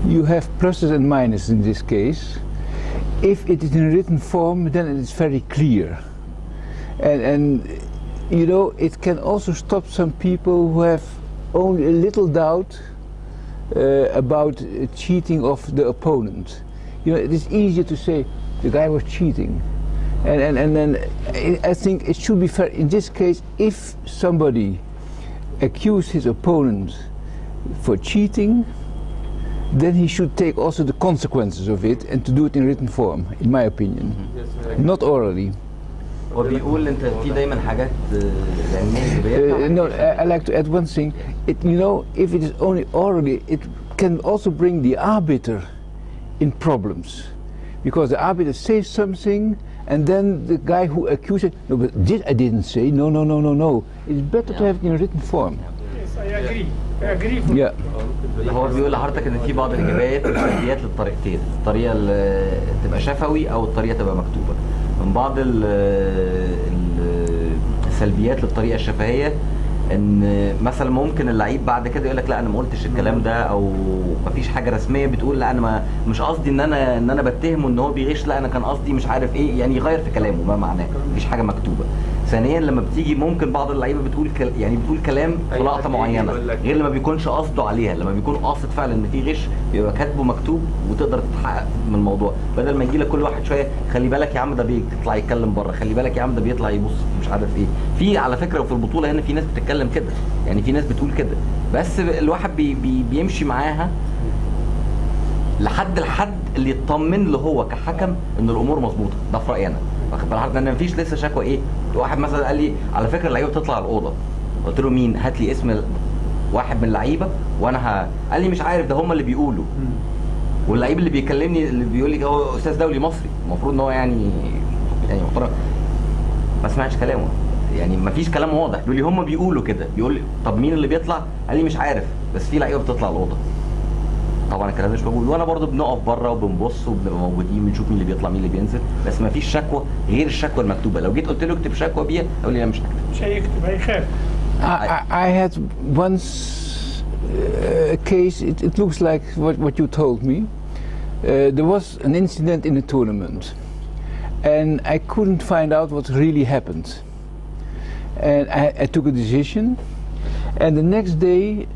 [SPEAKER 1] you have pluses and minuses in this case. If it is in written form, then it is very clear. And, and you know, it can also stop some people who have only a little doubt uh, about uh, cheating of the opponent. You know, it is easier to say the guy was cheating. And, and, and then I- I think it should be fair. In this case, if somebody accuse his opponent for cheating, then he should take also the consequences of it and to do it in written form, in my opinion. Not orally.
[SPEAKER 2] هو بيقول انت في دايما حاجات آه، علميه
[SPEAKER 1] Uh,
[SPEAKER 2] ايجابيه
[SPEAKER 1] no, I, I like to add one thing. It, you know, if it is only orally, it can also bring the arbiter in problems, because the arbiter says something, and then the guy who accused it, no, but this I didn't say. No, no, no, no, no. It's better to have it in written form.
[SPEAKER 4] Yes, I agree. I agree. For
[SPEAKER 1] Yeah.
[SPEAKER 2] هو بيقول لحضرتك ان في بعض الايجابيات والسلبيات للطريقتين الطريقة اللي تبقى شفوي أو الطريقة تبقى مكتوبه من بعض ال- ال- السلبيات للطريقه الشفهيه إن مثلا ممكن اللعيب بعد كده يقول لك لا أنا ما قلتش الكلام ده أو مفيش حاجة رسمية بتقول لا أنا ما مش قصدي إن أنا إن أنا بتهمه ان هو بيغش لا أنا كان قصدي مش عارف إيه يعني يغير في كلامه ما معناه مفيش حاجة مكتوبة. ثانيا لما بتيجي ممكن بعض اللعيبة بتقول كل يعني بتقول كلام في
[SPEAKER 3] أيوة، لقطة معينة
[SPEAKER 2] غير لما بيكونش قصده عليها لما بيكون قاصد فعلا إن في غش بيبقى كاتبه مكتوب وتقدر تتحقق من الموضوع. بدل ما يجي لك كل واحد شوية خلي بالك يا عم ده بيطلع يتكلم بره خلي بالك يا عم ده بيطلع يبص مش عارف إيه. في على فكرة وفي البطولة هنا في ناس بتتكلم كده. يعني في ناس بتقول كده. بس الواحد بي بي بيمشي معاها لحد الحد اللي يطمن له هو كحكم إن الأمور مظبوطة. ده في رأيي أنا. واخد بالك؟ حضرتك؟ لأن مفيش لسه شكوى. إيه؟ واحد مثلا قال لي على فكرة اللعيبة بتطلع الأوضة. قلت له مين؟ هات لي اسم واحد من اللعيبة وأنا ه... قال لي مش عارف ده هم اللي بيقولوا. واللعيب اللي بيكلمني اللي بيقول لي هو أستاذ دولي مصري. المفروض إن هو يعني يعني محترم. ما سمعتش كلامه. يعني ما فيش كلام واضح. بيقول لي هم بيقولوا كده. بيقول لي طب مين اللي بيطلع؟ قال لي مش عارف بس في لعيبة بتطلع الأوضة. طبعا الكلام ده مش موجود. وأنا برضو بنقف بره وبنبص وبنبقى موجودين بنشوف مين اللي بيطلع مين اللي بينزل. بس ما فيش شكوى غير الشكوى المكتوبة. لو جيت قلت له اكتب شكوى بيها يقول لي لا مش هكتب.
[SPEAKER 4] مش هيكتب هيخاف.
[SPEAKER 1] I, I, I had once uh, a case, it, it looks like what, what you told me. Uh, there was an incident in a tournament, and I couldn't find out what really happened. And I, I took a decision, and the next day,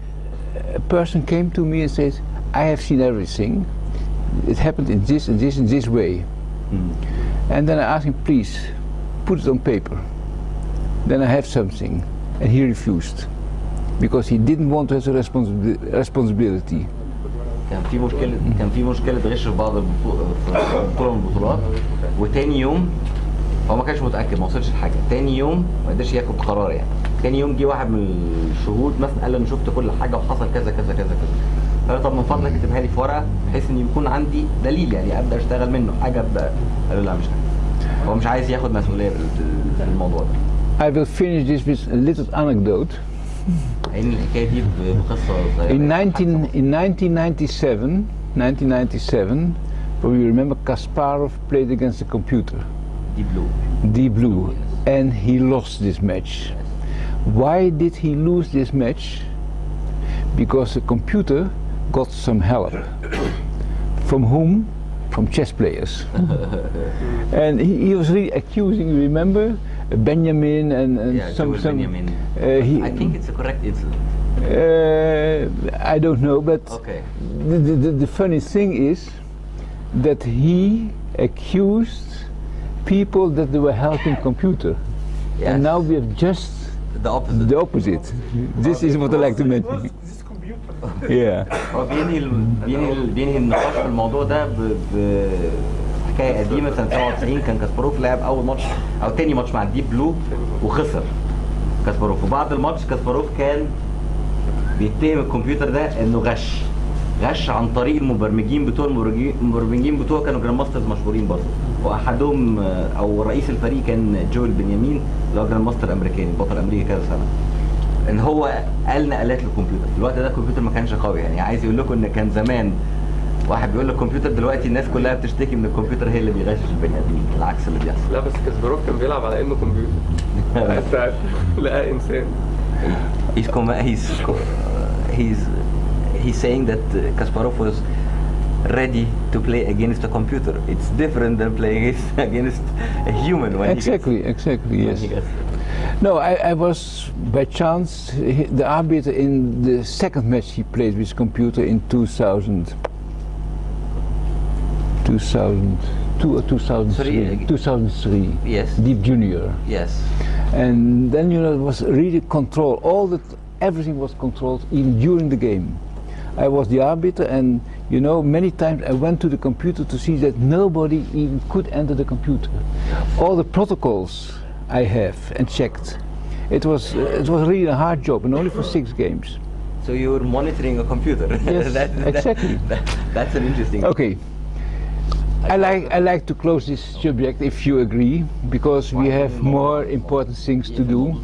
[SPEAKER 1] a person came to me and said, I have seen everything. It happened in this and this and this way. And then I asked him, please, put it on paper. Then I have something. And he refused. Because he didn't want to have the responsibi- responsibility.
[SPEAKER 2] كان في مشكله كان في مشكله غش في بعض البطو- في بطوله من البطولات وتاني يوم هو ما كانش متأكد ما وصلش لحاجة. تاني يوم ما قدرش ياخد قرار يعني. تاني يوم جه واحد من الشهود مثلا قال أنا شفت كل حاجة وحصل كذا كذا كذا كذا. قال طب من فضلك اكتبها لي في ورقة بحيث إن يكون عندي دليل يعني أبدأ أشتغل منه. حاجة ابدا قال له لا مش عارف هو مش عايز ياخد مسؤولية في الموضوع ده.
[SPEAKER 1] I will finish this with a little anecdote. In 19 in 1997, 1997, probably you remember Kasparov played against the computer, Deep Blue. Blue. And he lost this match. Why did he lose this match? Because the computer got some help. From whom? From chess players. and he, he, was really accusing, remember, Benjamin and, and
[SPEAKER 2] yeah,
[SPEAKER 1] some. some
[SPEAKER 2] Benjamin.
[SPEAKER 1] Uh, he,
[SPEAKER 2] I think it's a correct. It's
[SPEAKER 1] uh, I don't know, but
[SPEAKER 2] okay.
[SPEAKER 1] the, the, the funny thing is that he accused people that they were helping computer.
[SPEAKER 2] Yes.
[SPEAKER 1] And now we have just
[SPEAKER 2] the opposite
[SPEAKER 1] the opposite. This is what I like to mention.
[SPEAKER 4] This computer.
[SPEAKER 1] Yeah.
[SPEAKER 2] هو بينهي بينهي بينهي النقاش في الموضوع ده بحكايه قديمة سنة 97 كان كاسباروف لعب أول ماتش أو تاني ماتش مع الديب بلو وخسر كاسباروف وبعد الماتش كاسباروف كان بيتهم الكمبيوتر ده إنه غش غش عن طريق المبرمجين بتوع المبرمجين بتوع كانوا جراند ماسترز مشهورين برضه وأحدهم آه، أو رئيس الفريق كان جوel بنيامين اللي هو جراند ماستر أمريكاني بطل أمريكا كذا سنة. ان هو قال نقلات للكمبيوتر. في الوقت ده الكمبيوتر ما كانش قوي يعني. عايز يقول لكم إن كان زمان واحد بيقول لك كمبيوتر دلوقتي الناس كلها بتشتكي من الكمبيوتر هي اللي بيغشش البني آدمين. العكس اللي بيحصل.
[SPEAKER 3] لا بس كاسباروف كان بيلعب على إنه كمبيوتر. لقى إنسان.
[SPEAKER 2] He's com- he's he's he's saying that Kasparov was ready to play against a computer. It's different than playing against, against a human when
[SPEAKER 1] Exactly, exactly, yes. No, I, I was by chance the arbiter in the second match he played with computer in 2000. 2002 or 2003.
[SPEAKER 2] Sorry, ag- uh,
[SPEAKER 1] 2003.
[SPEAKER 2] Yes.
[SPEAKER 1] Deep Junior.
[SPEAKER 2] yes.
[SPEAKER 1] And then you know it was really control. All that everything was controlled even during the game. I was the arbiter, and you know, many times I went to the computer to see that nobody even could enter the computer. All the protocols I have and checked. It was uh, it was really a hard job, and only for six games.
[SPEAKER 2] So you were monitoring a computer.
[SPEAKER 1] Yes, that, exactly.
[SPEAKER 2] That, that, that's an interesting.
[SPEAKER 1] Okay. I like I like to close this subject if you agree, because we have more important things to do.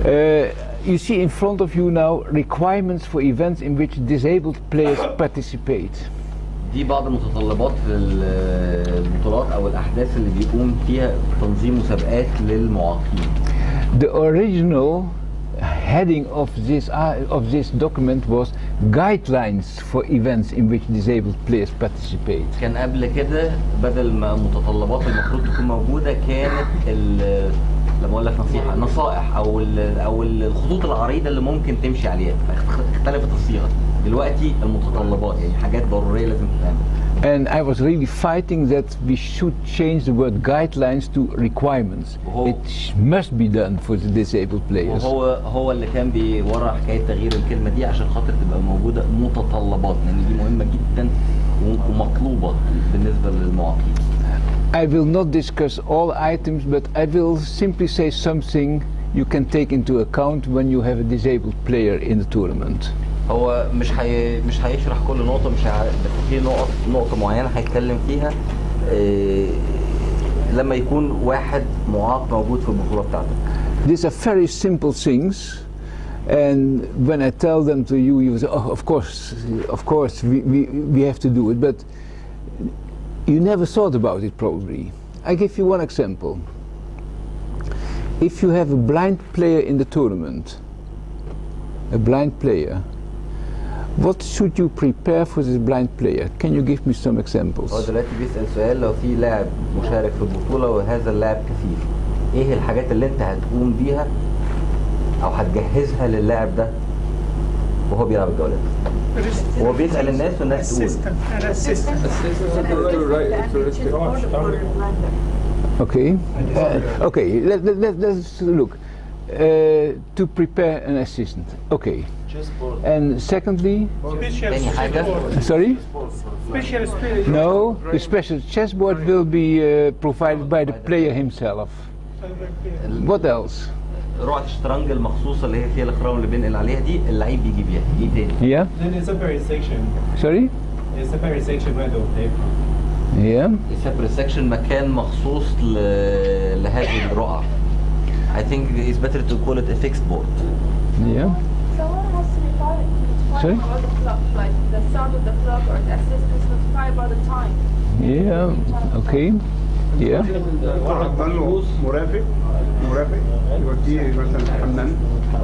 [SPEAKER 1] Uh, you see in front of you now requirements for events in which disabled players participate.
[SPEAKER 2] دي بعض المتطلبات في البطولات او الاحداث اللي بيقوم فيها تنظيم مسابقات للمعاقين.
[SPEAKER 1] The original heading of this uh, of this document was guidelines for events in which disabled players participate.
[SPEAKER 2] كان قبل كده بدل ما المتطلبات المفروض تكون موجوده كانت ال- لما أقول لك نصيحة نصائح أو أو ال- الخطوط العريضة اللي ممكن تمشي عليها اختلفت الصيغه دلوقتي المتطلبات يعني حاجات ضرورية لازم تتعمل
[SPEAKER 1] And I was really fighting that we should change the word guidelines to requirements. It must be done for the disabled players.
[SPEAKER 2] وهو هو اللي كان ورا حكاية تغيير الكلمة دي عشان خاطر تبقى موجودة متطلبات لأن دي مهمة جدا ومطلوبة بالنسبة للمعاقين
[SPEAKER 1] I will not discuss all items, but I will simply say something you can take into account when you have a disabled player in the tournament.
[SPEAKER 2] هو مش هي مش هيشرح كل نقطه مش ه... بس في نقط نقطه معينه هيتكلم فيها إيه لما يكون واحد معاق موجود في البطوله بتاعتك
[SPEAKER 1] These are very simple things, and when I tell them to you, you say, "Oh, of course, of course, we, we, we have to do it." But you never thought about it, probably. I give you one example. If you have a blind player in the tournament, a blind player, what should you prepare for this blind player? Can you give me some examples?
[SPEAKER 2] هو دلوقتي بيسال سؤال لو في لاعب مشارك في البطوله وهذا اللاعب كفيف ايه الحاجات اللي انت هتقوم بيها او هتجهزها للاعب ده وهو بيلعب الجولات هو بيسال الناس والناس تقول
[SPEAKER 4] Assistant, an assistant.
[SPEAKER 1] Okay. Uh, okay. Let, let, let, let's look. Uh, to prepare an assistant. Okay. And secondly,
[SPEAKER 4] Special
[SPEAKER 2] تاني حاجه
[SPEAKER 1] sorry.
[SPEAKER 4] Special spirit.
[SPEAKER 1] No, the special chessboard will be uh, provided by the player himself.
[SPEAKER 2] ال-
[SPEAKER 1] What else?
[SPEAKER 2] رقعة الشطرنج المخصوصة اللي هي فيها الخرام اللي بينقل عليها دي اللعيب بيجي بيها إيه تاني؟
[SPEAKER 1] Yeah?
[SPEAKER 9] Then it's a very section.
[SPEAKER 1] Sorry?
[SPEAKER 9] It's a very section window.
[SPEAKER 1] Yeah?
[SPEAKER 2] السيبريت سيكشن مكان مخصوص ل... لهذه الرقعة I think it's better to call it a fixed board
[SPEAKER 1] Yeah?
[SPEAKER 10] Someone has to be notified
[SPEAKER 1] Sorry?
[SPEAKER 10] about the clock, like the sound of the clock or the assistant notified about the time.
[SPEAKER 1] Yeah? Okay. Yeah?
[SPEAKER 7] واحد ضله مرافق مرافق يوديه مثلا الحمام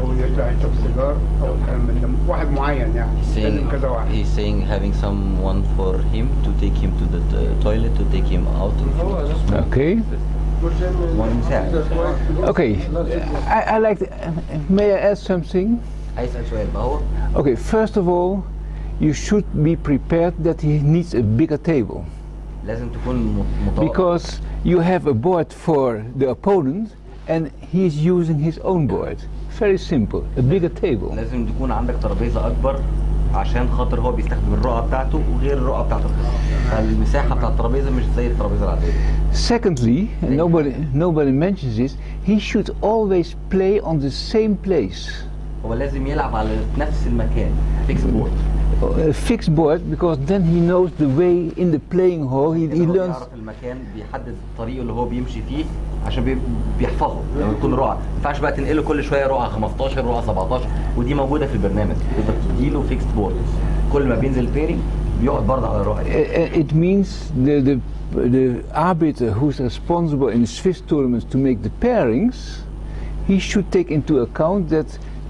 [SPEAKER 7] او يرجع يشرب سيجار او كلام من ده واحد معين يعني
[SPEAKER 2] saying
[SPEAKER 7] لازم كذا واحد
[SPEAKER 2] he's saying having someone for him to take him to the uh, toilet to take him out
[SPEAKER 1] Okay.
[SPEAKER 2] ومساعد
[SPEAKER 1] Okay. I, I like. To, may I add something?
[SPEAKER 2] عايز اسال سؤال بقى هو
[SPEAKER 1] Okay. First of all, you should be prepared that he needs a bigger table
[SPEAKER 2] لازم تكون م- مطابق
[SPEAKER 1] because you have a board for the opponent and he's using his own board. Very simple. A bigger table.
[SPEAKER 2] لازم تكون عندك ترابيزه اكبر عشان خاطر هو بيستخدم الرقعه بتاعته وغير الرقعه بتاعته فالمساحه بتاعت الترابيزه مش زي الترابيزه العاديه
[SPEAKER 1] Secondly, and nobody nobody mentions this, he should always play on the same place.
[SPEAKER 2] هو لازم يلعب على نفس المكان فيكس بورد
[SPEAKER 1] A fixed board because then he knows the way in the playing hall. He, he learns.
[SPEAKER 2] بيعرف المكان بيحدد الطريق اللي هو بيمشي فيه عشان بي- بيحفظه لما يكون رقعه ما ينفعش بقى تنقله كل شوية رقعه 15 رقعه 17 ودي موجودة في البرنامج تقدر تديله فيكست بورد كل ما بينزل بيرنج بيقعد برضه على الرقعه
[SPEAKER 1] it means the, the the arbiter who's responsible in Swiss tournaments to make the pairings, he should take into account that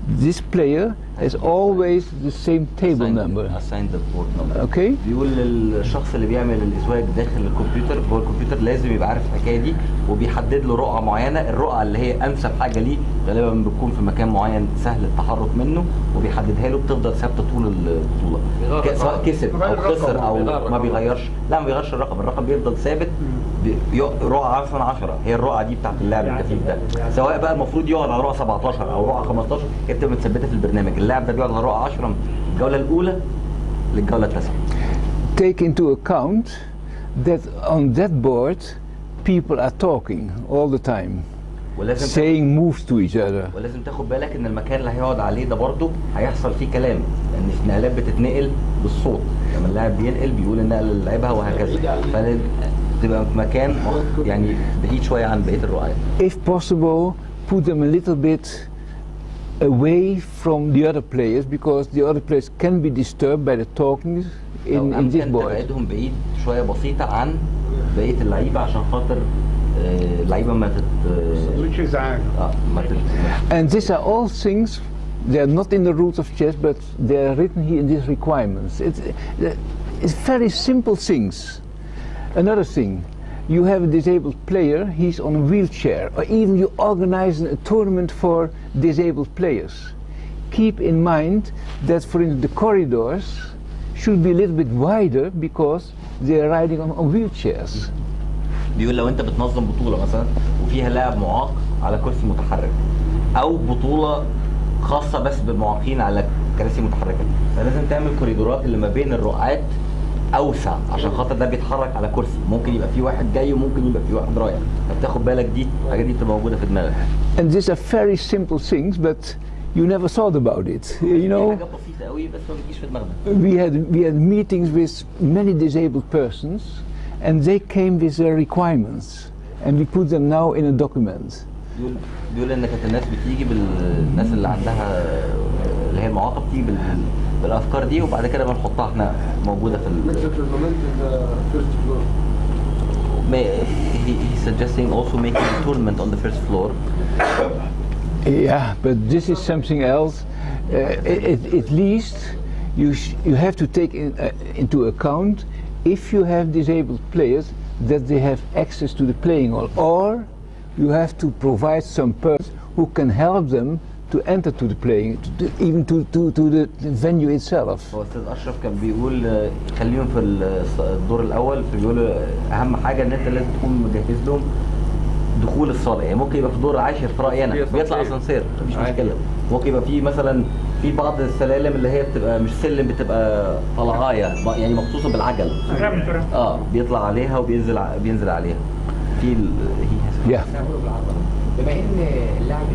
[SPEAKER 1] this player has always the same table number.
[SPEAKER 2] assign the board number.
[SPEAKER 1] Okay?
[SPEAKER 2] بيقول للشخص اللي بيعمل الازواج داخل الكمبيوتر هو الكمبيوتر لازم يبقى عارف الحكاية دي وبيحدد له رقعه معينة الرقعه اللي هي أنسب حاجة ليه غالبا بتكون في مكان معين سهل التحرك منه وبيحددها له بتفضل ثابتة طول البطولة سواء. كسب
[SPEAKER 7] أو.
[SPEAKER 2] خسر
[SPEAKER 5] أو
[SPEAKER 2] ما. بيغيرش لا ما بيغيرش الرقم الرقم بيفضل ثابت رقعه مثلا 10 هي الرقعه دي بتاعت اللاعب الكفيف ده. سواء بقى المفروض يقعد على رقعه 17 أو رقعه 15 هي بتبقى متثبتة في البرنامج. اللاعب ده بيقعد على رقعه 10 من الجولة الأولى للجولة التاسعة.
[SPEAKER 1] Take into account that on that board people are talking all the time,
[SPEAKER 2] ولازم
[SPEAKER 1] saying moves to each other.
[SPEAKER 2] ولازم تاخد بالك إن المكان اللي هيقعد عليه ده برضه هيحصل فيه كلام. لأن النقلات بتتنقل بالصوت. لما اللاعب بينقل بيقول النقله اللي لعبها وهكذا. فتبقى في مكان مخ- يعني بعيد شويه عن بقيه الرعاية
[SPEAKER 1] If possible, put them a little bit away from the other players because the other players can be disturbed by the talking
[SPEAKER 2] لو
[SPEAKER 1] in, in this
[SPEAKER 2] امكن
[SPEAKER 1] board.
[SPEAKER 2] تبعدهم بعيد شويه بسيطه عن بقيه اللعيبه عشان خاطر آه، اللعيبه ما تت
[SPEAKER 7] مش ازعاج
[SPEAKER 2] اه ما تت
[SPEAKER 1] And these are all things, they are not in the rules of chess, but they are written here in these requirements. It's, it's very simple things. Another thing, you have a disabled player, he's on a wheelchair, or even you organize a tournament for disabled players. Keep in mind that, for instance, the corridors should be a little bit wider because they are riding on, on wheelchairs.
[SPEAKER 2] بيقول لو انت بتنظم بطوله مثلا وفيها لاعب معاق على كرسي متحرك او بطوله خاصه بس بالمعاقين على كراسي متحركه فلازم تعمل كوريدورات اللي ما بين الرقعات اوسع عشان خاطر ده بيتحرك على كرسي ممكن يبقى في واحد جاي وممكن يبقى في واحد رايح فبتاخد بالك دي الحاجات دي بتبقى موجوده في دماغك
[SPEAKER 1] And these are very simple things, but you never thought about it. You know? we had we had meetings with many disabled persons and they came with their requirements and we put them now in a document
[SPEAKER 2] بيقول بيقول ان كانت الناس بتيجي بالناس اللي عندها اللي هي المعاقه بتيجي بال... بالافكار دي وبعد كده بنحطها إحنا موجوده في ال... May, he, he's suggesting also making a tournament on the first floor.
[SPEAKER 1] yeah but this is something else uh, at, at least you sh- you have to take in, uh, into account if you have disabled players that they have access to the playing hall or you have to provide some person who can help them to enter to the playing to, to- even to, to, to the venue itself.
[SPEAKER 2] هو أستاذ أشرف كان بيقول خليهم في الدور الأول فبيقول آه، أهم حاجة إن أنت لازم تكون مجهز لهم دخول الصالة. يعني ممكن يبقى في الدور العاشر في رأيي
[SPEAKER 3] أنا.
[SPEAKER 2] بيطلع
[SPEAKER 3] أسانسير.
[SPEAKER 2] أسانسير مفيش. مشكلة. ممكن يبقى في مثلا في بعض السلالم اللي هي بتبقى مش سلم بتبقى طلعاية يعني مخصوصة بالعجل. آه بيطلع عليها وبينزل بينزل عليها. في has
[SPEAKER 1] Yeah.
[SPEAKER 6] بما إن اللاعب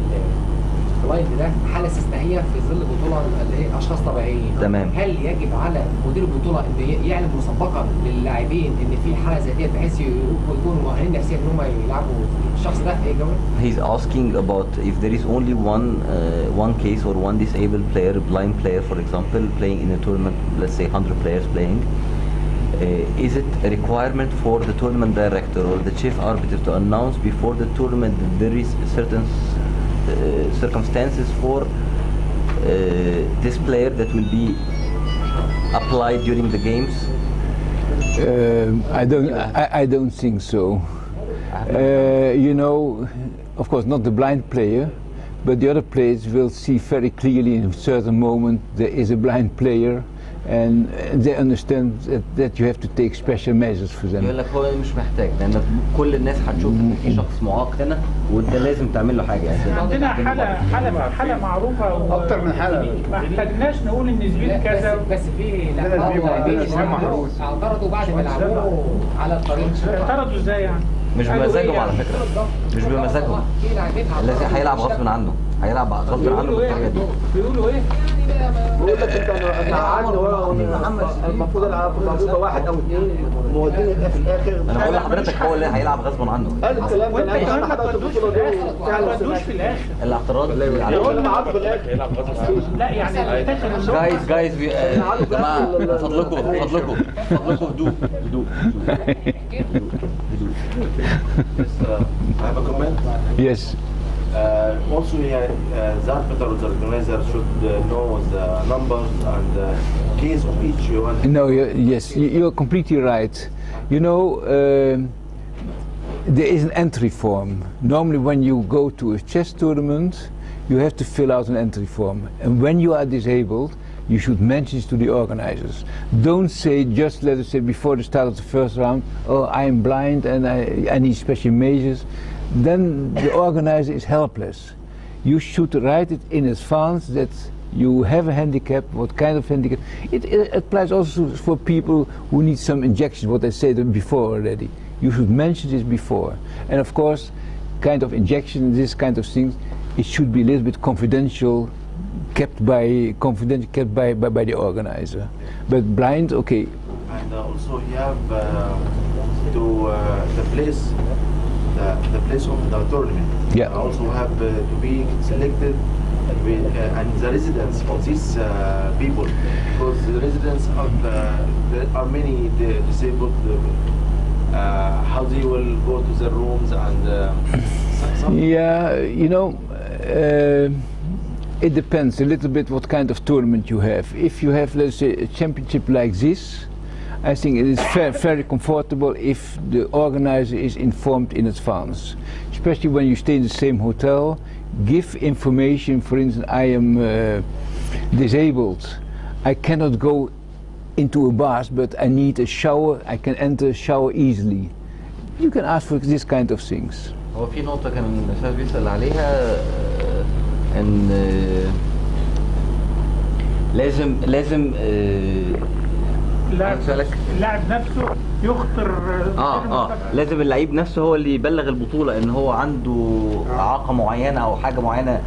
[SPEAKER 6] البلايند ده حالة استثنائية في ظل بطولة اللي هي أشخاص طبيعيين
[SPEAKER 2] تمام.
[SPEAKER 6] هل يجب على مدير البطولة إن ي- يعلن مسبقا للاعبين إن في حالة زي ديت بحيث يكونوا مؤهلين نفسيا إن هم يلعبوا الشخص ده إيه جوه؟
[SPEAKER 2] He's asking about if there is only one uh, one case or one disabled player, blind player, for example, playing in a tournament. Let's say 100 players playing. Uh, is it a requirement for the tournament director or the chief arbiter to announce before the tournament that there is certain uh, circumstances for uh, this player that will be applied during the games?
[SPEAKER 1] Um, I don't. I, I don't think so. Uh, you know, of course, not the blind player, but the other players will see very clearly in a certain moment there is a blind player, and uh, they understand that, that you have to take special measures for
[SPEAKER 2] يقول
[SPEAKER 1] them.
[SPEAKER 2] لك هو مش محتاج لأن كل الناس هتشوف ان في شخص معاق هنا وانت لازم تعمل له حاجة يعني
[SPEAKER 4] عندنا حالة حالة حالة معروفة و-
[SPEAKER 7] أكتر من حالة.
[SPEAKER 4] ما احتاجناش نقول زميل
[SPEAKER 6] لا،
[SPEAKER 4] كذا
[SPEAKER 6] بس في
[SPEAKER 7] محروس.
[SPEAKER 6] اعترضوا بعد ما لعبوه على الطريق
[SPEAKER 4] اعترضوا إزاي يعني؟
[SPEAKER 2] مش
[SPEAKER 4] قالوا
[SPEAKER 2] بمزاجهم
[SPEAKER 4] إيه
[SPEAKER 2] على؟ فكرة. مش بمزاجهم.
[SPEAKER 6] في لاعبين
[SPEAKER 2] الذي هيلعب غصب عنه. هيلعب غصب عنه بالطريقة
[SPEAKER 4] إيه؟
[SPEAKER 2] دي.
[SPEAKER 4] بيقولوا إيه؟
[SPEAKER 7] بيقول لك أنت ورا محمد المفروض العب مربوطه واحد أو اثنين موديني في الآخر.
[SPEAKER 2] أنا بقول لحضرتك هو اللي هيلعب غصب عنه.
[SPEAKER 7] قال الكلام ده.
[SPEAKER 4] وأنت
[SPEAKER 7] لأن
[SPEAKER 4] كمان
[SPEAKER 7] أنا
[SPEAKER 4] ما تودوش في
[SPEAKER 7] البطوله دي
[SPEAKER 4] الآخر. ما
[SPEAKER 7] وفعلا
[SPEAKER 4] تودوش في الآخر.
[SPEAKER 2] الاعتراض
[SPEAKER 7] عاد في الآخر.
[SPEAKER 4] لا يعني
[SPEAKER 2] جايز جايز يا جماعة من فضلكم من فضلكم من فضلكم هدوء هدوء
[SPEAKER 11] Yes, uh, I have a comment.
[SPEAKER 1] Yes.
[SPEAKER 11] Uh, also, yeah, uh, the arbiter or the organizer should uh, know the numbers and uh, case of each one.
[SPEAKER 1] No, you, yes, you- you're completely right. You know, um, there is an entry form. Normally, when you go to a chess tournament, you have to fill out an entry form. And when you are disabled, you should mention it to the organizers. Don't say, just let us say before the start of the first round, oh, I am blind and I, I need special measures. Then the organizer is helpless. You should write it in advance that you have a handicap, what kind of handicap. It, it applies also for people who need some injections, what I said before already. You should mention this before. And of course, kind of injection, this kind of things, it should be a little bit confidential, kept by confidential, kept by, by, by the organizer. But blind, okay,
[SPEAKER 11] And uh, also, you have uh, to uh, the place, the, the place of the tournament.
[SPEAKER 1] Yeah.
[SPEAKER 11] Also have uh, to be selected with, uh, and the residents of these uh, people because the residents of uh, there are many di- disabled. Uh, how they will go to the rooms and
[SPEAKER 1] Yeah, you know, uh, it depends a little bit what kind of tournament you have. If you have, let's say, a championship like this, I think it is ve- very comfortable if the organizer is informed in advance. Especially when you stay in the same hotel, give information. For instance, I am uh, disabled. I cannot go into a bath, but I need a shower. I can enter a shower easily. You can ask for this kind of things.
[SPEAKER 2] هو في نقطة كان الأستاذ بيسأل عليها إن آه، لازم لازم آه،
[SPEAKER 4] اللاعب نفسه يخطر
[SPEAKER 2] آه،, آه آه لازم اللعيب نفسه هو اللي يبلغ البطولة إن هو عنده إعاقة معينة أو حاجة معينة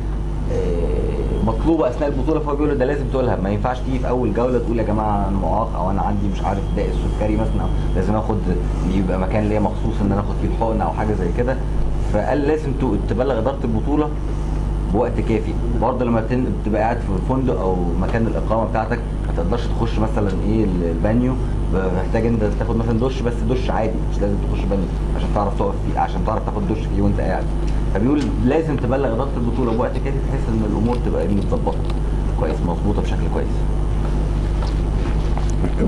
[SPEAKER 2] مطلوبة أثناء البطولة فهو بيقول ده لازم تقولها. ما ينفعش تيجي في أول جولة تقول يا جماعة أنا معاق أو أنا عندي مش عارف داء السكري مثلا لازم آخد يبقى مكان ليا مخصوص إن أنا آخد فيه الحقن أو حاجة زي كده. فقال لازم تبلغ إدارة البطولة بوقت كافي. برضه لما تن- تبقى قاعد في فندق أو مكان الإقامة بتاعتك ما تقدرش تخش مثلا إيه ال- البانيو محتاج أنت تاخد مثلا دش بس دش عادي مش لازم تخش بانيو عشان تعرف تقف فيه عشان تعرف تاخد دش فيه وأنت قاعد. فبيقول لازم تبلغ إدارة البطولة بوقت كافي بحيث إن الأمور تبقى إيه متظبطة. كويس مظبوطة بشكل كويس.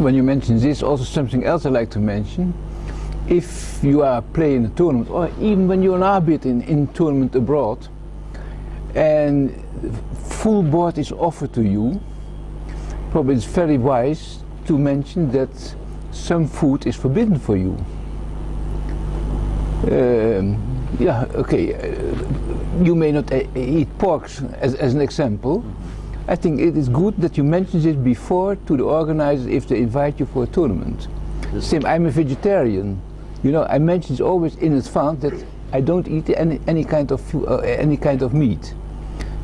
[SPEAKER 1] When you mention this, also something else I like to mention. If you are playing a tournament, or even when you're an arbiter in, in tournament abroad, and full board is offered to you, probably it's very wise to mention that some food is forbidden for you. Um, yeah, okay. uh, you may not eat pork as, as an example. I think it is good that you mention this before to the organizers if they invite you for a tournament. Same, I'm a vegetarian. You know, I mentioned always in advance that I don't eat any, any kind of uh, any kind of meat.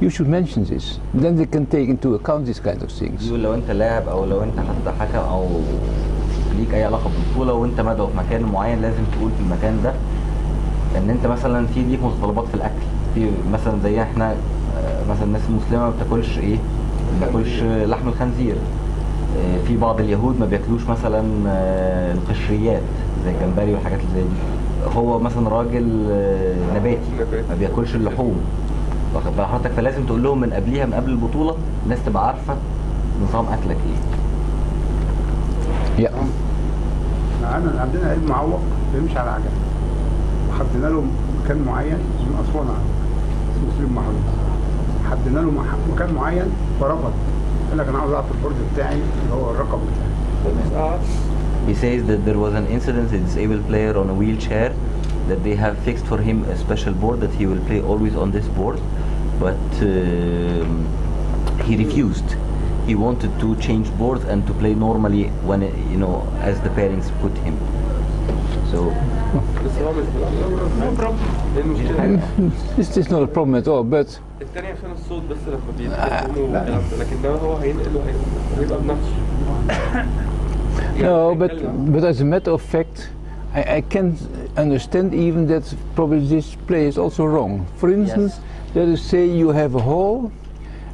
[SPEAKER 1] You should mention this. Then they can take into account these kind of things.
[SPEAKER 2] يقول لو انت لاعب أو لو انت حتى حكم أو ليك اي علاقة بالبطولة وانت مدعو في مكان معين لازم تقول في المكان ده ان انت مثلا في ليك متطلبات في الأكل. في مثلا زي إحنا آه، مثلا الناس المسلمه ما بتاكلش إيه؟ ما بتاكلش لحم الخنزير. آه، في بعض اليهود ما بياكلوش مثلا آه، القشريات زي الجمبري والحاجات اللي زي دي. هو مثلا راجل نباتي ما بياكلش اللحوم. واخد بال حضرتك فلازم تقول لهم من قبليها من قبل البطولة الناس تبقى عارفة نظام أكلك إيه.
[SPEAKER 1] Yeah.
[SPEAKER 12] عندنا عندنا عيد معوق بيمشي على عجل حددنا له مكان معين من أسوان اسمه سليم محروس حددنا له مكان معين فرفض قال لك أنا عاوز اقعد في البرج بتاعي اللي هو الرقم بتاعي.
[SPEAKER 2] He says that there was an incident, a disabled player on a wheelchair, that they have fixed for him a special board that he will play always on this board, but um, he refused. He wanted to change boards and to play normally when, it, you know, as the pairings put him. So,
[SPEAKER 3] بس هو مش بيلعب ايه المشكله؟
[SPEAKER 1] This is not a problem at all, but
[SPEAKER 3] التاني عشان الصوت بس لما بيتكلموا والكلام ده لكن ده هو هينقله هي- هيبقى بنفسه
[SPEAKER 1] no, but but as a matter of fact, I, I can understand even that probably this play is also wrong. For instance, Let us say you have a hall,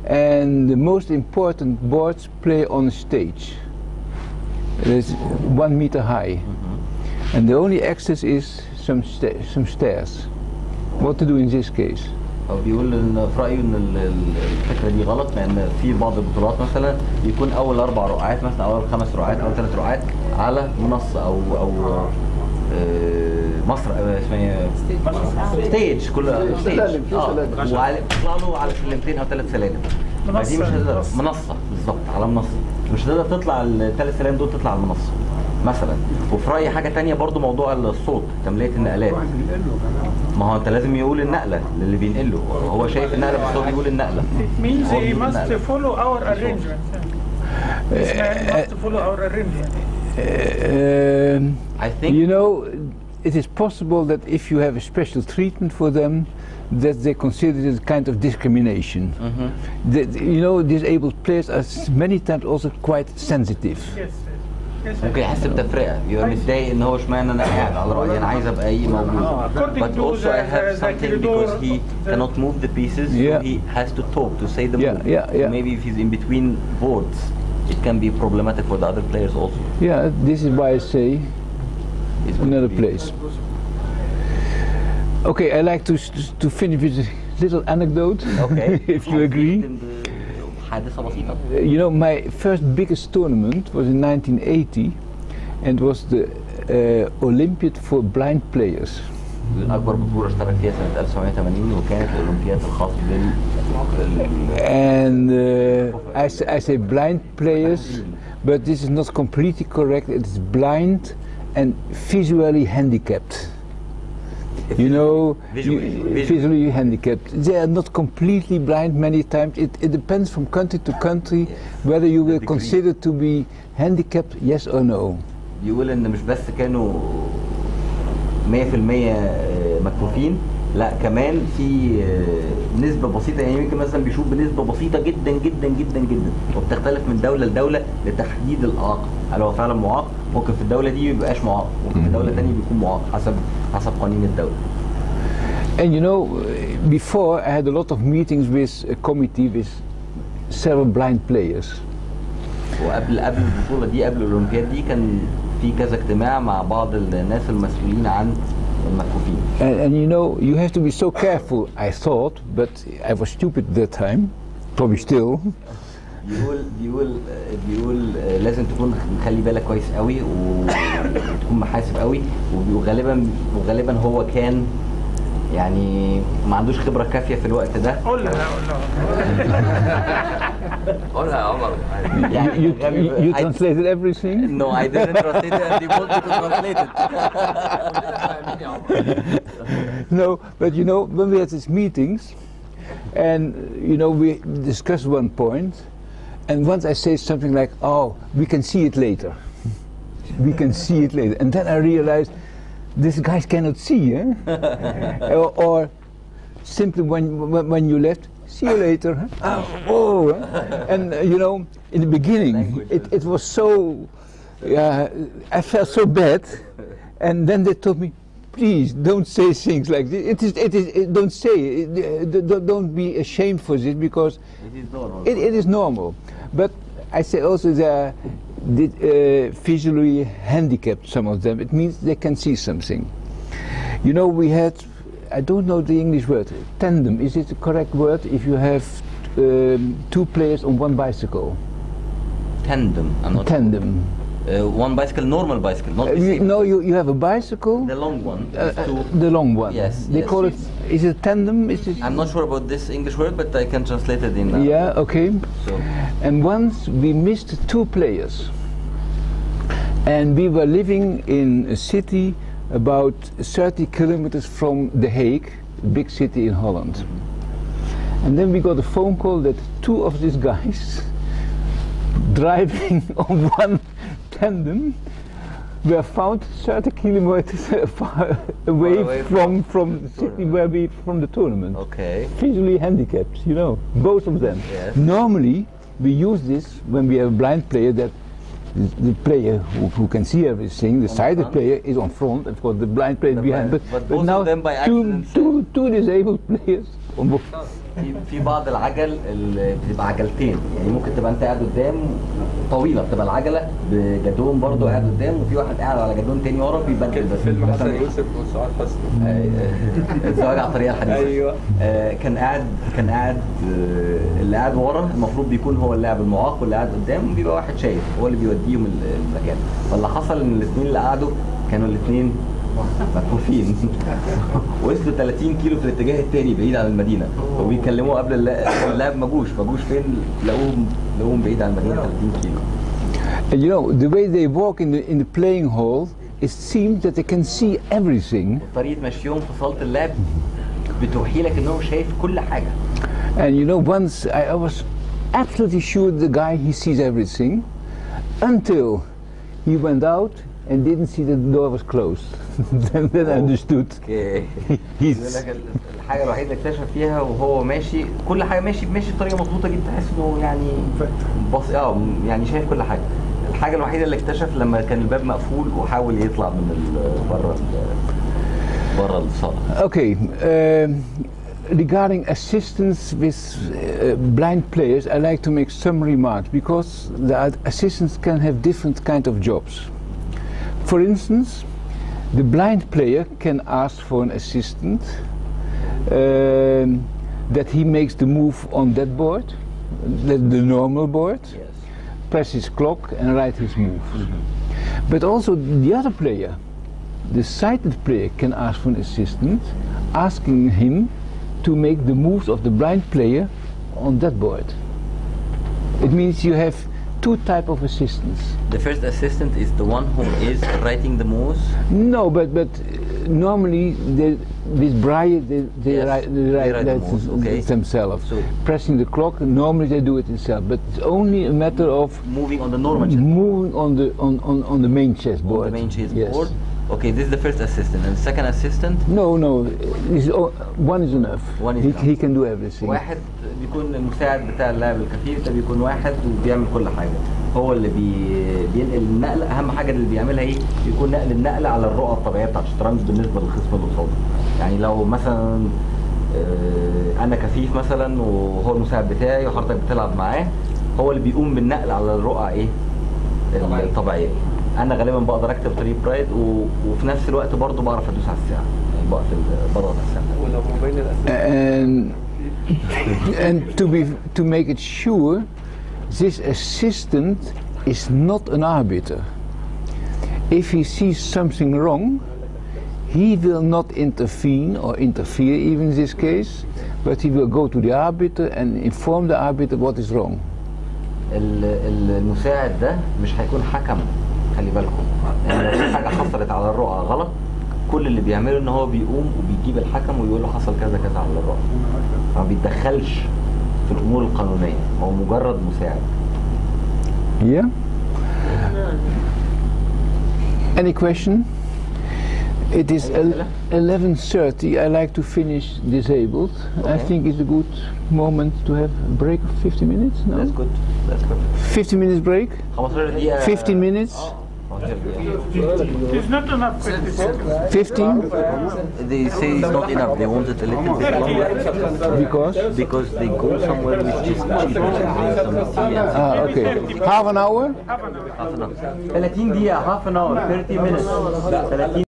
[SPEAKER 1] and the most important boards play on stage. It is one meter high, and the only access is some sta- some stairs. What to do in this case?
[SPEAKER 2] هو بيقول ان في رايه ان ال- ال- الفكرة دي غلط لأن في بعض البطولات مثلا بيكون اول أربع رقعات مثلا أو اول خمس رقعات أو ثلاث رقعات على منصه أو أو آه، مصر آه، اسمها إيه؟ ستيج. كل ستيج. آه بيطلع له على سلمتين أو ثلاث سلالم.
[SPEAKER 4] منصة،
[SPEAKER 2] فدي مش هتقدر.
[SPEAKER 4] منصة.
[SPEAKER 2] منصة بالظبط على منصة. مش هتقدر تطلع الثلاث سلالم دول تطلع على المنصة مثلا. وفي رأيي حاجة تانية برضو موضوع الصوت تملية النقلات. ما هو أنت لازم يقول النقلة للي بينقله. هو شايف النقلة بس هو بيقول النقلة.
[SPEAKER 4] It means
[SPEAKER 2] هو
[SPEAKER 4] he
[SPEAKER 2] بيقول
[SPEAKER 4] must
[SPEAKER 2] النقلة.
[SPEAKER 4] follow our arrangement. This man must follow our arrangement.
[SPEAKER 1] Um,
[SPEAKER 2] I think
[SPEAKER 1] You know, it is possible that if you have a special treatment for them, that they consider it a kind of discrimination. That, you know, disabled players are s- many times also quite sensitive.
[SPEAKER 4] Yes. Yes.
[SPEAKER 2] ممكن يحس بتفرقه يبقى متضايق ان هو اشمعنى انا قاعد على رايي انا عايز ابقى ايه موجود
[SPEAKER 4] According
[SPEAKER 2] but
[SPEAKER 4] to
[SPEAKER 2] also I
[SPEAKER 4] the-
[SPEAKER 2] have
[SPEAKER 4] the
[SPEAKER 2] something
[SPEAKER 4] corridor
[SPEAKER 2] because he
[SPEAKER 4] of the-
[SPEAKER 2] cannot move the pieces
[SPEAKER 1] Yeah.
[SPEAKER 2] so he has to talk to say the
[SPEAKER 1] Yeah,
[SPEAKER 2] move
[SPEAKER 1] yeah, yeah.
[SPEAKER 2] maybe if he's in between boards it can be problematic for the other players also
[SPEAKER 1] Yeah, this is why I say
[SPEAKER 2] It would
[SPEAKER 1] another
[SPEAKER 2] be-
[SPEAKER 1] place. Okay, I like to s- to finish with a little anecdote,
[SPEAKER 2] okay
[SPEAKER 1] if you agree.
[SPEAKER 2] حادثه بسيطه
[SPEAKER 1] Uh, You know, my first biggest tournament was in 1980, and was the uh, Olympiad for blind players.
[SPEAKER 2] اكبر بطوله اشترك فيها سنه 1980 وكانت الاولمبياد الخاص بال
[SPEAKER 1] And uh, I, s- I say blind players, but this is not completely correct. It's blind and visually handicapped. You know,
[SPEAKER 2] Visually,
[SPEAKER 1] you-
[SPEAKER 2] visually.
[SPEAKER 1] visually handicapped. They are not completely blind many times. It, it depends from country to country whether you will
[SPEAKER 2] degree.
[SPEAKER 1] consider to be handicapped, yes or no.
[SPEAKER 2] بيقول ان مش بس كانوا 100% مكفوفين لا كمان في آه، نسبة بسيطة يعني يمكن مثلا بيشوف بنسبة بسيطة جدا جدا جدا جدا وبتختلف من دولة لدولة لتحديد الإعاقة هل هو فعلا معاق؟ ممكن في الدولة دي ميبقاش معاق ممكن في دولة تانية بيكون معاق حسب حسب قوانين الدولة.
[SPEAKER 1] And you know, before I had a lot of meetings with a committee with several blind players.
[SPEAKER 2] وقبل قبل البطولة دي قبل الأولمبياد دي كان في كذا اجتماع مع بعض الناس المسؤولين عن المكفوفين
[SPEAKER 1] And, and you know, you have to be so careful, I thought, but I was stupid at that time, probably still.
[SPEAKER 2] بيقول بيقول بيقول لازم تكون مخلي بالك كويس قوي و- وتكون محاسب قوي وبي- وغالبا وغالبا هو كان يعني ما عندوش خبره كافيه في الوقت ده
[SPEAKER 4] قول لها قول لها
[SPEAKER 2] قولها يا عمر
[SPEAKER 1] You, you, you, you translated everything?
[SPEAKER 2] No, I didn't translate it and they want me to translate it.
[SPEAKER 1] no, but you know, when we had these meetings, and you know, we discussed one point, and once I say something like, "Oh, we can see it later," we can see it later, and then I realized these guys cannot see, eh? or, or simply when, when when you left, see you later. huh? Oh, huh? and uh, you know, in the beginning, it, it was so, uh, I felt so bad, and then they told me, please don't say things like this. It is, it is, it, don't say it. Uh, don't- Don't be ashamed for this because
[SPEAKER 2] It is normal.
[SPEAKER 1] it, it is normal. But I say also they are di- uh, visually handicapped, some of them. It means they can see something. You know, we had, I don't know the English word, tandem. Is it the correct word if you have um, two players on one bicycle?
[SPEAKER 2] Tandem. I'm not
[SPEAKER 1] Tandem.
[SPEAKER 2] Uh, one bicycle, normal bicycle, not
[SPEAKER 1] Uh, you, no, you, you have a bicycle.
[SPEAKER 2] The long one.
[SPEAKER 1] uh, uh, the long one.
[SPEAKER 2] Yes,
[SPEAKER 1] They
[SPEAKER 2] yes.
[SPEAKER 1] call it. Is it tandem? Is it?
[SPEAKER 2] I'm not sure about this English word, but I can translate it in. Uh,
[SPEAKER 1] Yeah. Okay.
[SPEAKER 2] So
[SPEAKER 1] And once we missed two players. And we were living in a city about 30 kilometers from The Hague, a big city in Holland. And then we got a phone call that two of these guys driving on one tandem were found 30 kilometers far away,
[SPEAKER 2] away
[SPEAKER 1] from, from the city where we from the tournament
[SPEAKER 2] okay.
[SPEAKER 1] visually handicapped, you know, both of them.
[SPEAKER 2] Yes.
[SPEAKER 1] Normally, we use this when we have a blind player that the, the player who, who can see everything, the sighted
[SPEAKER 2] front.
[SPEAKER 1] player is on front, of course the blind player
[SPEAKER 2] The
[SPEAKER 1] behind.
[SPEAKER 2] blind-
[SPEAKER 1] But,
[SPEAKER 2] but of
[SPEAKER 1] now two, two, two disabled players on both.
[SPEAKER 2] في في بعض العجل اللي بتبقى عجلتين. يعني ممكن تبقى أنت قاعد قدام طويلة بتبقى العجلة بجدون برضو قاعد قدام وفي واحد قاعد على جدون تاني ورا بيبدل بس
[SPEAKER 3] فيلم حسن؟ يوسف وسعاد حسني.
[SPEAKER 2] آه، الزواج على الطريقة الحديثه
[SPEAKER 3] أيوه.
[SPEAKER 2] آه، كان قاعد كان قاعد آه، اللي قاعد ورا المفروض بيكون هو اللاعب المعاق واللي قاعد قدام بيبقى واحد شايف هو اللي بيوديهم ال- المكان. فاللي حصل إن الاثنين اللي قعدوا كانوا الاثنين مكفوفين وصلوا 30 كيلو في الاتجاه الثاني بعيد عن المدينة. وبيكلموه قبل اللا- اللاعب ما جوش. ما جوش فين؟ لقوهم لقوهم بعيد عن المدينة 30 كيلو.
[SPEAKER 1] And you know, the way they walk in the, in the playing hall, it seems that they can see everything.
[SPEAKER 2] طريقه مشيهم في اللعب بتوحي لك ان هو شايف كل حاجة.
[SPEAKER 1] And you know, once I, I was absolutely sure the guy he sees everything until he went out and didn't see that the door was closed. then, then I understood.
[SPEAKER 2] اوكي يقول
[SPEAKER 1] He's,
[SPEAKER 2] لك ال- الحاجه الوحيده اللي اكتشف فيها وهو ماشي كل حاجه ماشي ماشي بطريقه مظبوطه جدا تحس انه يعني بص اه يعني شايف كل حاجه الحاجه الوحيده اللي اكتشف لما كان الباب مقفول وحاول يطلع من ال- بره ال- بره الصاله
[SPEAKER 1] okay, um, regarding assistance with uh, blind players, I like to make some remarks because the ad- assistants can have different kind of jobs. For instance, the blind player can ask for an assistant um, that he makes the move on that board, the, the normal board, press his clock and write his move. But also the other player, the sighted player can ask for an assistant, asking him to make the moves of the blind player on that board. It means you have two type of assistants.
[SPEAKER 2] The first assistant is the one who is writing the moves.
[SPEAKER 1] No, but but uh, normally they, with braille they, they
[SPEAKER 2] Yes,
[SPEAKER 1] write, they write
[SPEAKER 2] write the moves, okay.
[SPEAKER 1] themselves.
[SPEAKER 2] So-
[SPEAKER 1] Pressing the clock, normally they do it themselves, but it's only a matter of
[SPEAKER 2] Moving on the normal chess
[SPEAKER 1] moving on the on, on, on the main chessboard.
[SPEAKER 2] on the main chess
[SPEAKER 1] Yes.
[SPEAKER 2] Okay, this is the first assistant. And the second assistant
[SPEAKER 1] No, no, it's o- one is enough.
[SPEAKER 2] One is
[SPEAKER 1] he,
[SPEAKER 2] enough.
[SPEAKER 1] he can do everything.
[SPEAKER 2] واحد بيكون المساعد بتاع اللاعب الكفيف ده بيكون واحد وبيعمل كل حاجة هو اللي بي... بينقل النقل أهم حاجة اللي بيعملها إيه بيكون نقل النقل على الرؤى الطبيعية بتاعت الشطرنج بالنسبة للخصم اللي قصاده يعني لو مثلا آه، أنا كفيف مثلا وهو المساعد بتاعي وحضرتك بتلعب معاه هو اللي بيقوم بالنقل على الرؤى إيه الطبيعية أنا غالبا بقدر اكتب طريق برايد و... وفي نفس الوقت برضه بعرف ادوس على الساعة يعني بقفل بضغط على الساعة
[SPEAKER 3] ولو الاسئله
[SPEAKER 1] and and to be to make it sure this assistant is not an arbiter if he sees something wrong he will not intervene or interfere even in this case but he will go to the arbiter and inform the arbiter what is wrong
[SPEAKER 2] ال- ال- المساعد ده مش هيكون حكم خلي بالكم يعني لو في حاجة حصلت على الرؤى غلط كل اللي بيعمله إن هو بيقوم وبيجيب الحكم ويقول له حصل كذا كذا على الرؤى فما بيتدخلش في الأمور القانونية هو مجرد مساعد
[SPEAKER 1] Yeah. Any question? It is el- 11.30. I like to finish disabled. I
[SPEAKER 2] Okay.
[SPEAKER 1] think it's a good moment to have a break of 50 minutes. No?
[SPEAKER 2] That's good. That's perfect.
[SPEAKER 1] 50 minutes break?
[SPEAKER 2] 15 دقيقة
[SPEAKER 1] 15 minutes?
[SPEAKER 2] 15 دقيقة.
[SPEAKER 4] It's not enough 50 seconds.
[SPEAKER 1] 15?
[SPEAKER 2] They say it's not enough. They want it a little bit longer.
[SPEAKER 1] Because?
[SPEAKER 2] Because they go somewhere which is cheaper and some tea and
[SPEAKER 1] Ah, okay. Half an hour?
[SPEAKER 2] half an hour. 30 دقيقة half an hour 30 minutes 30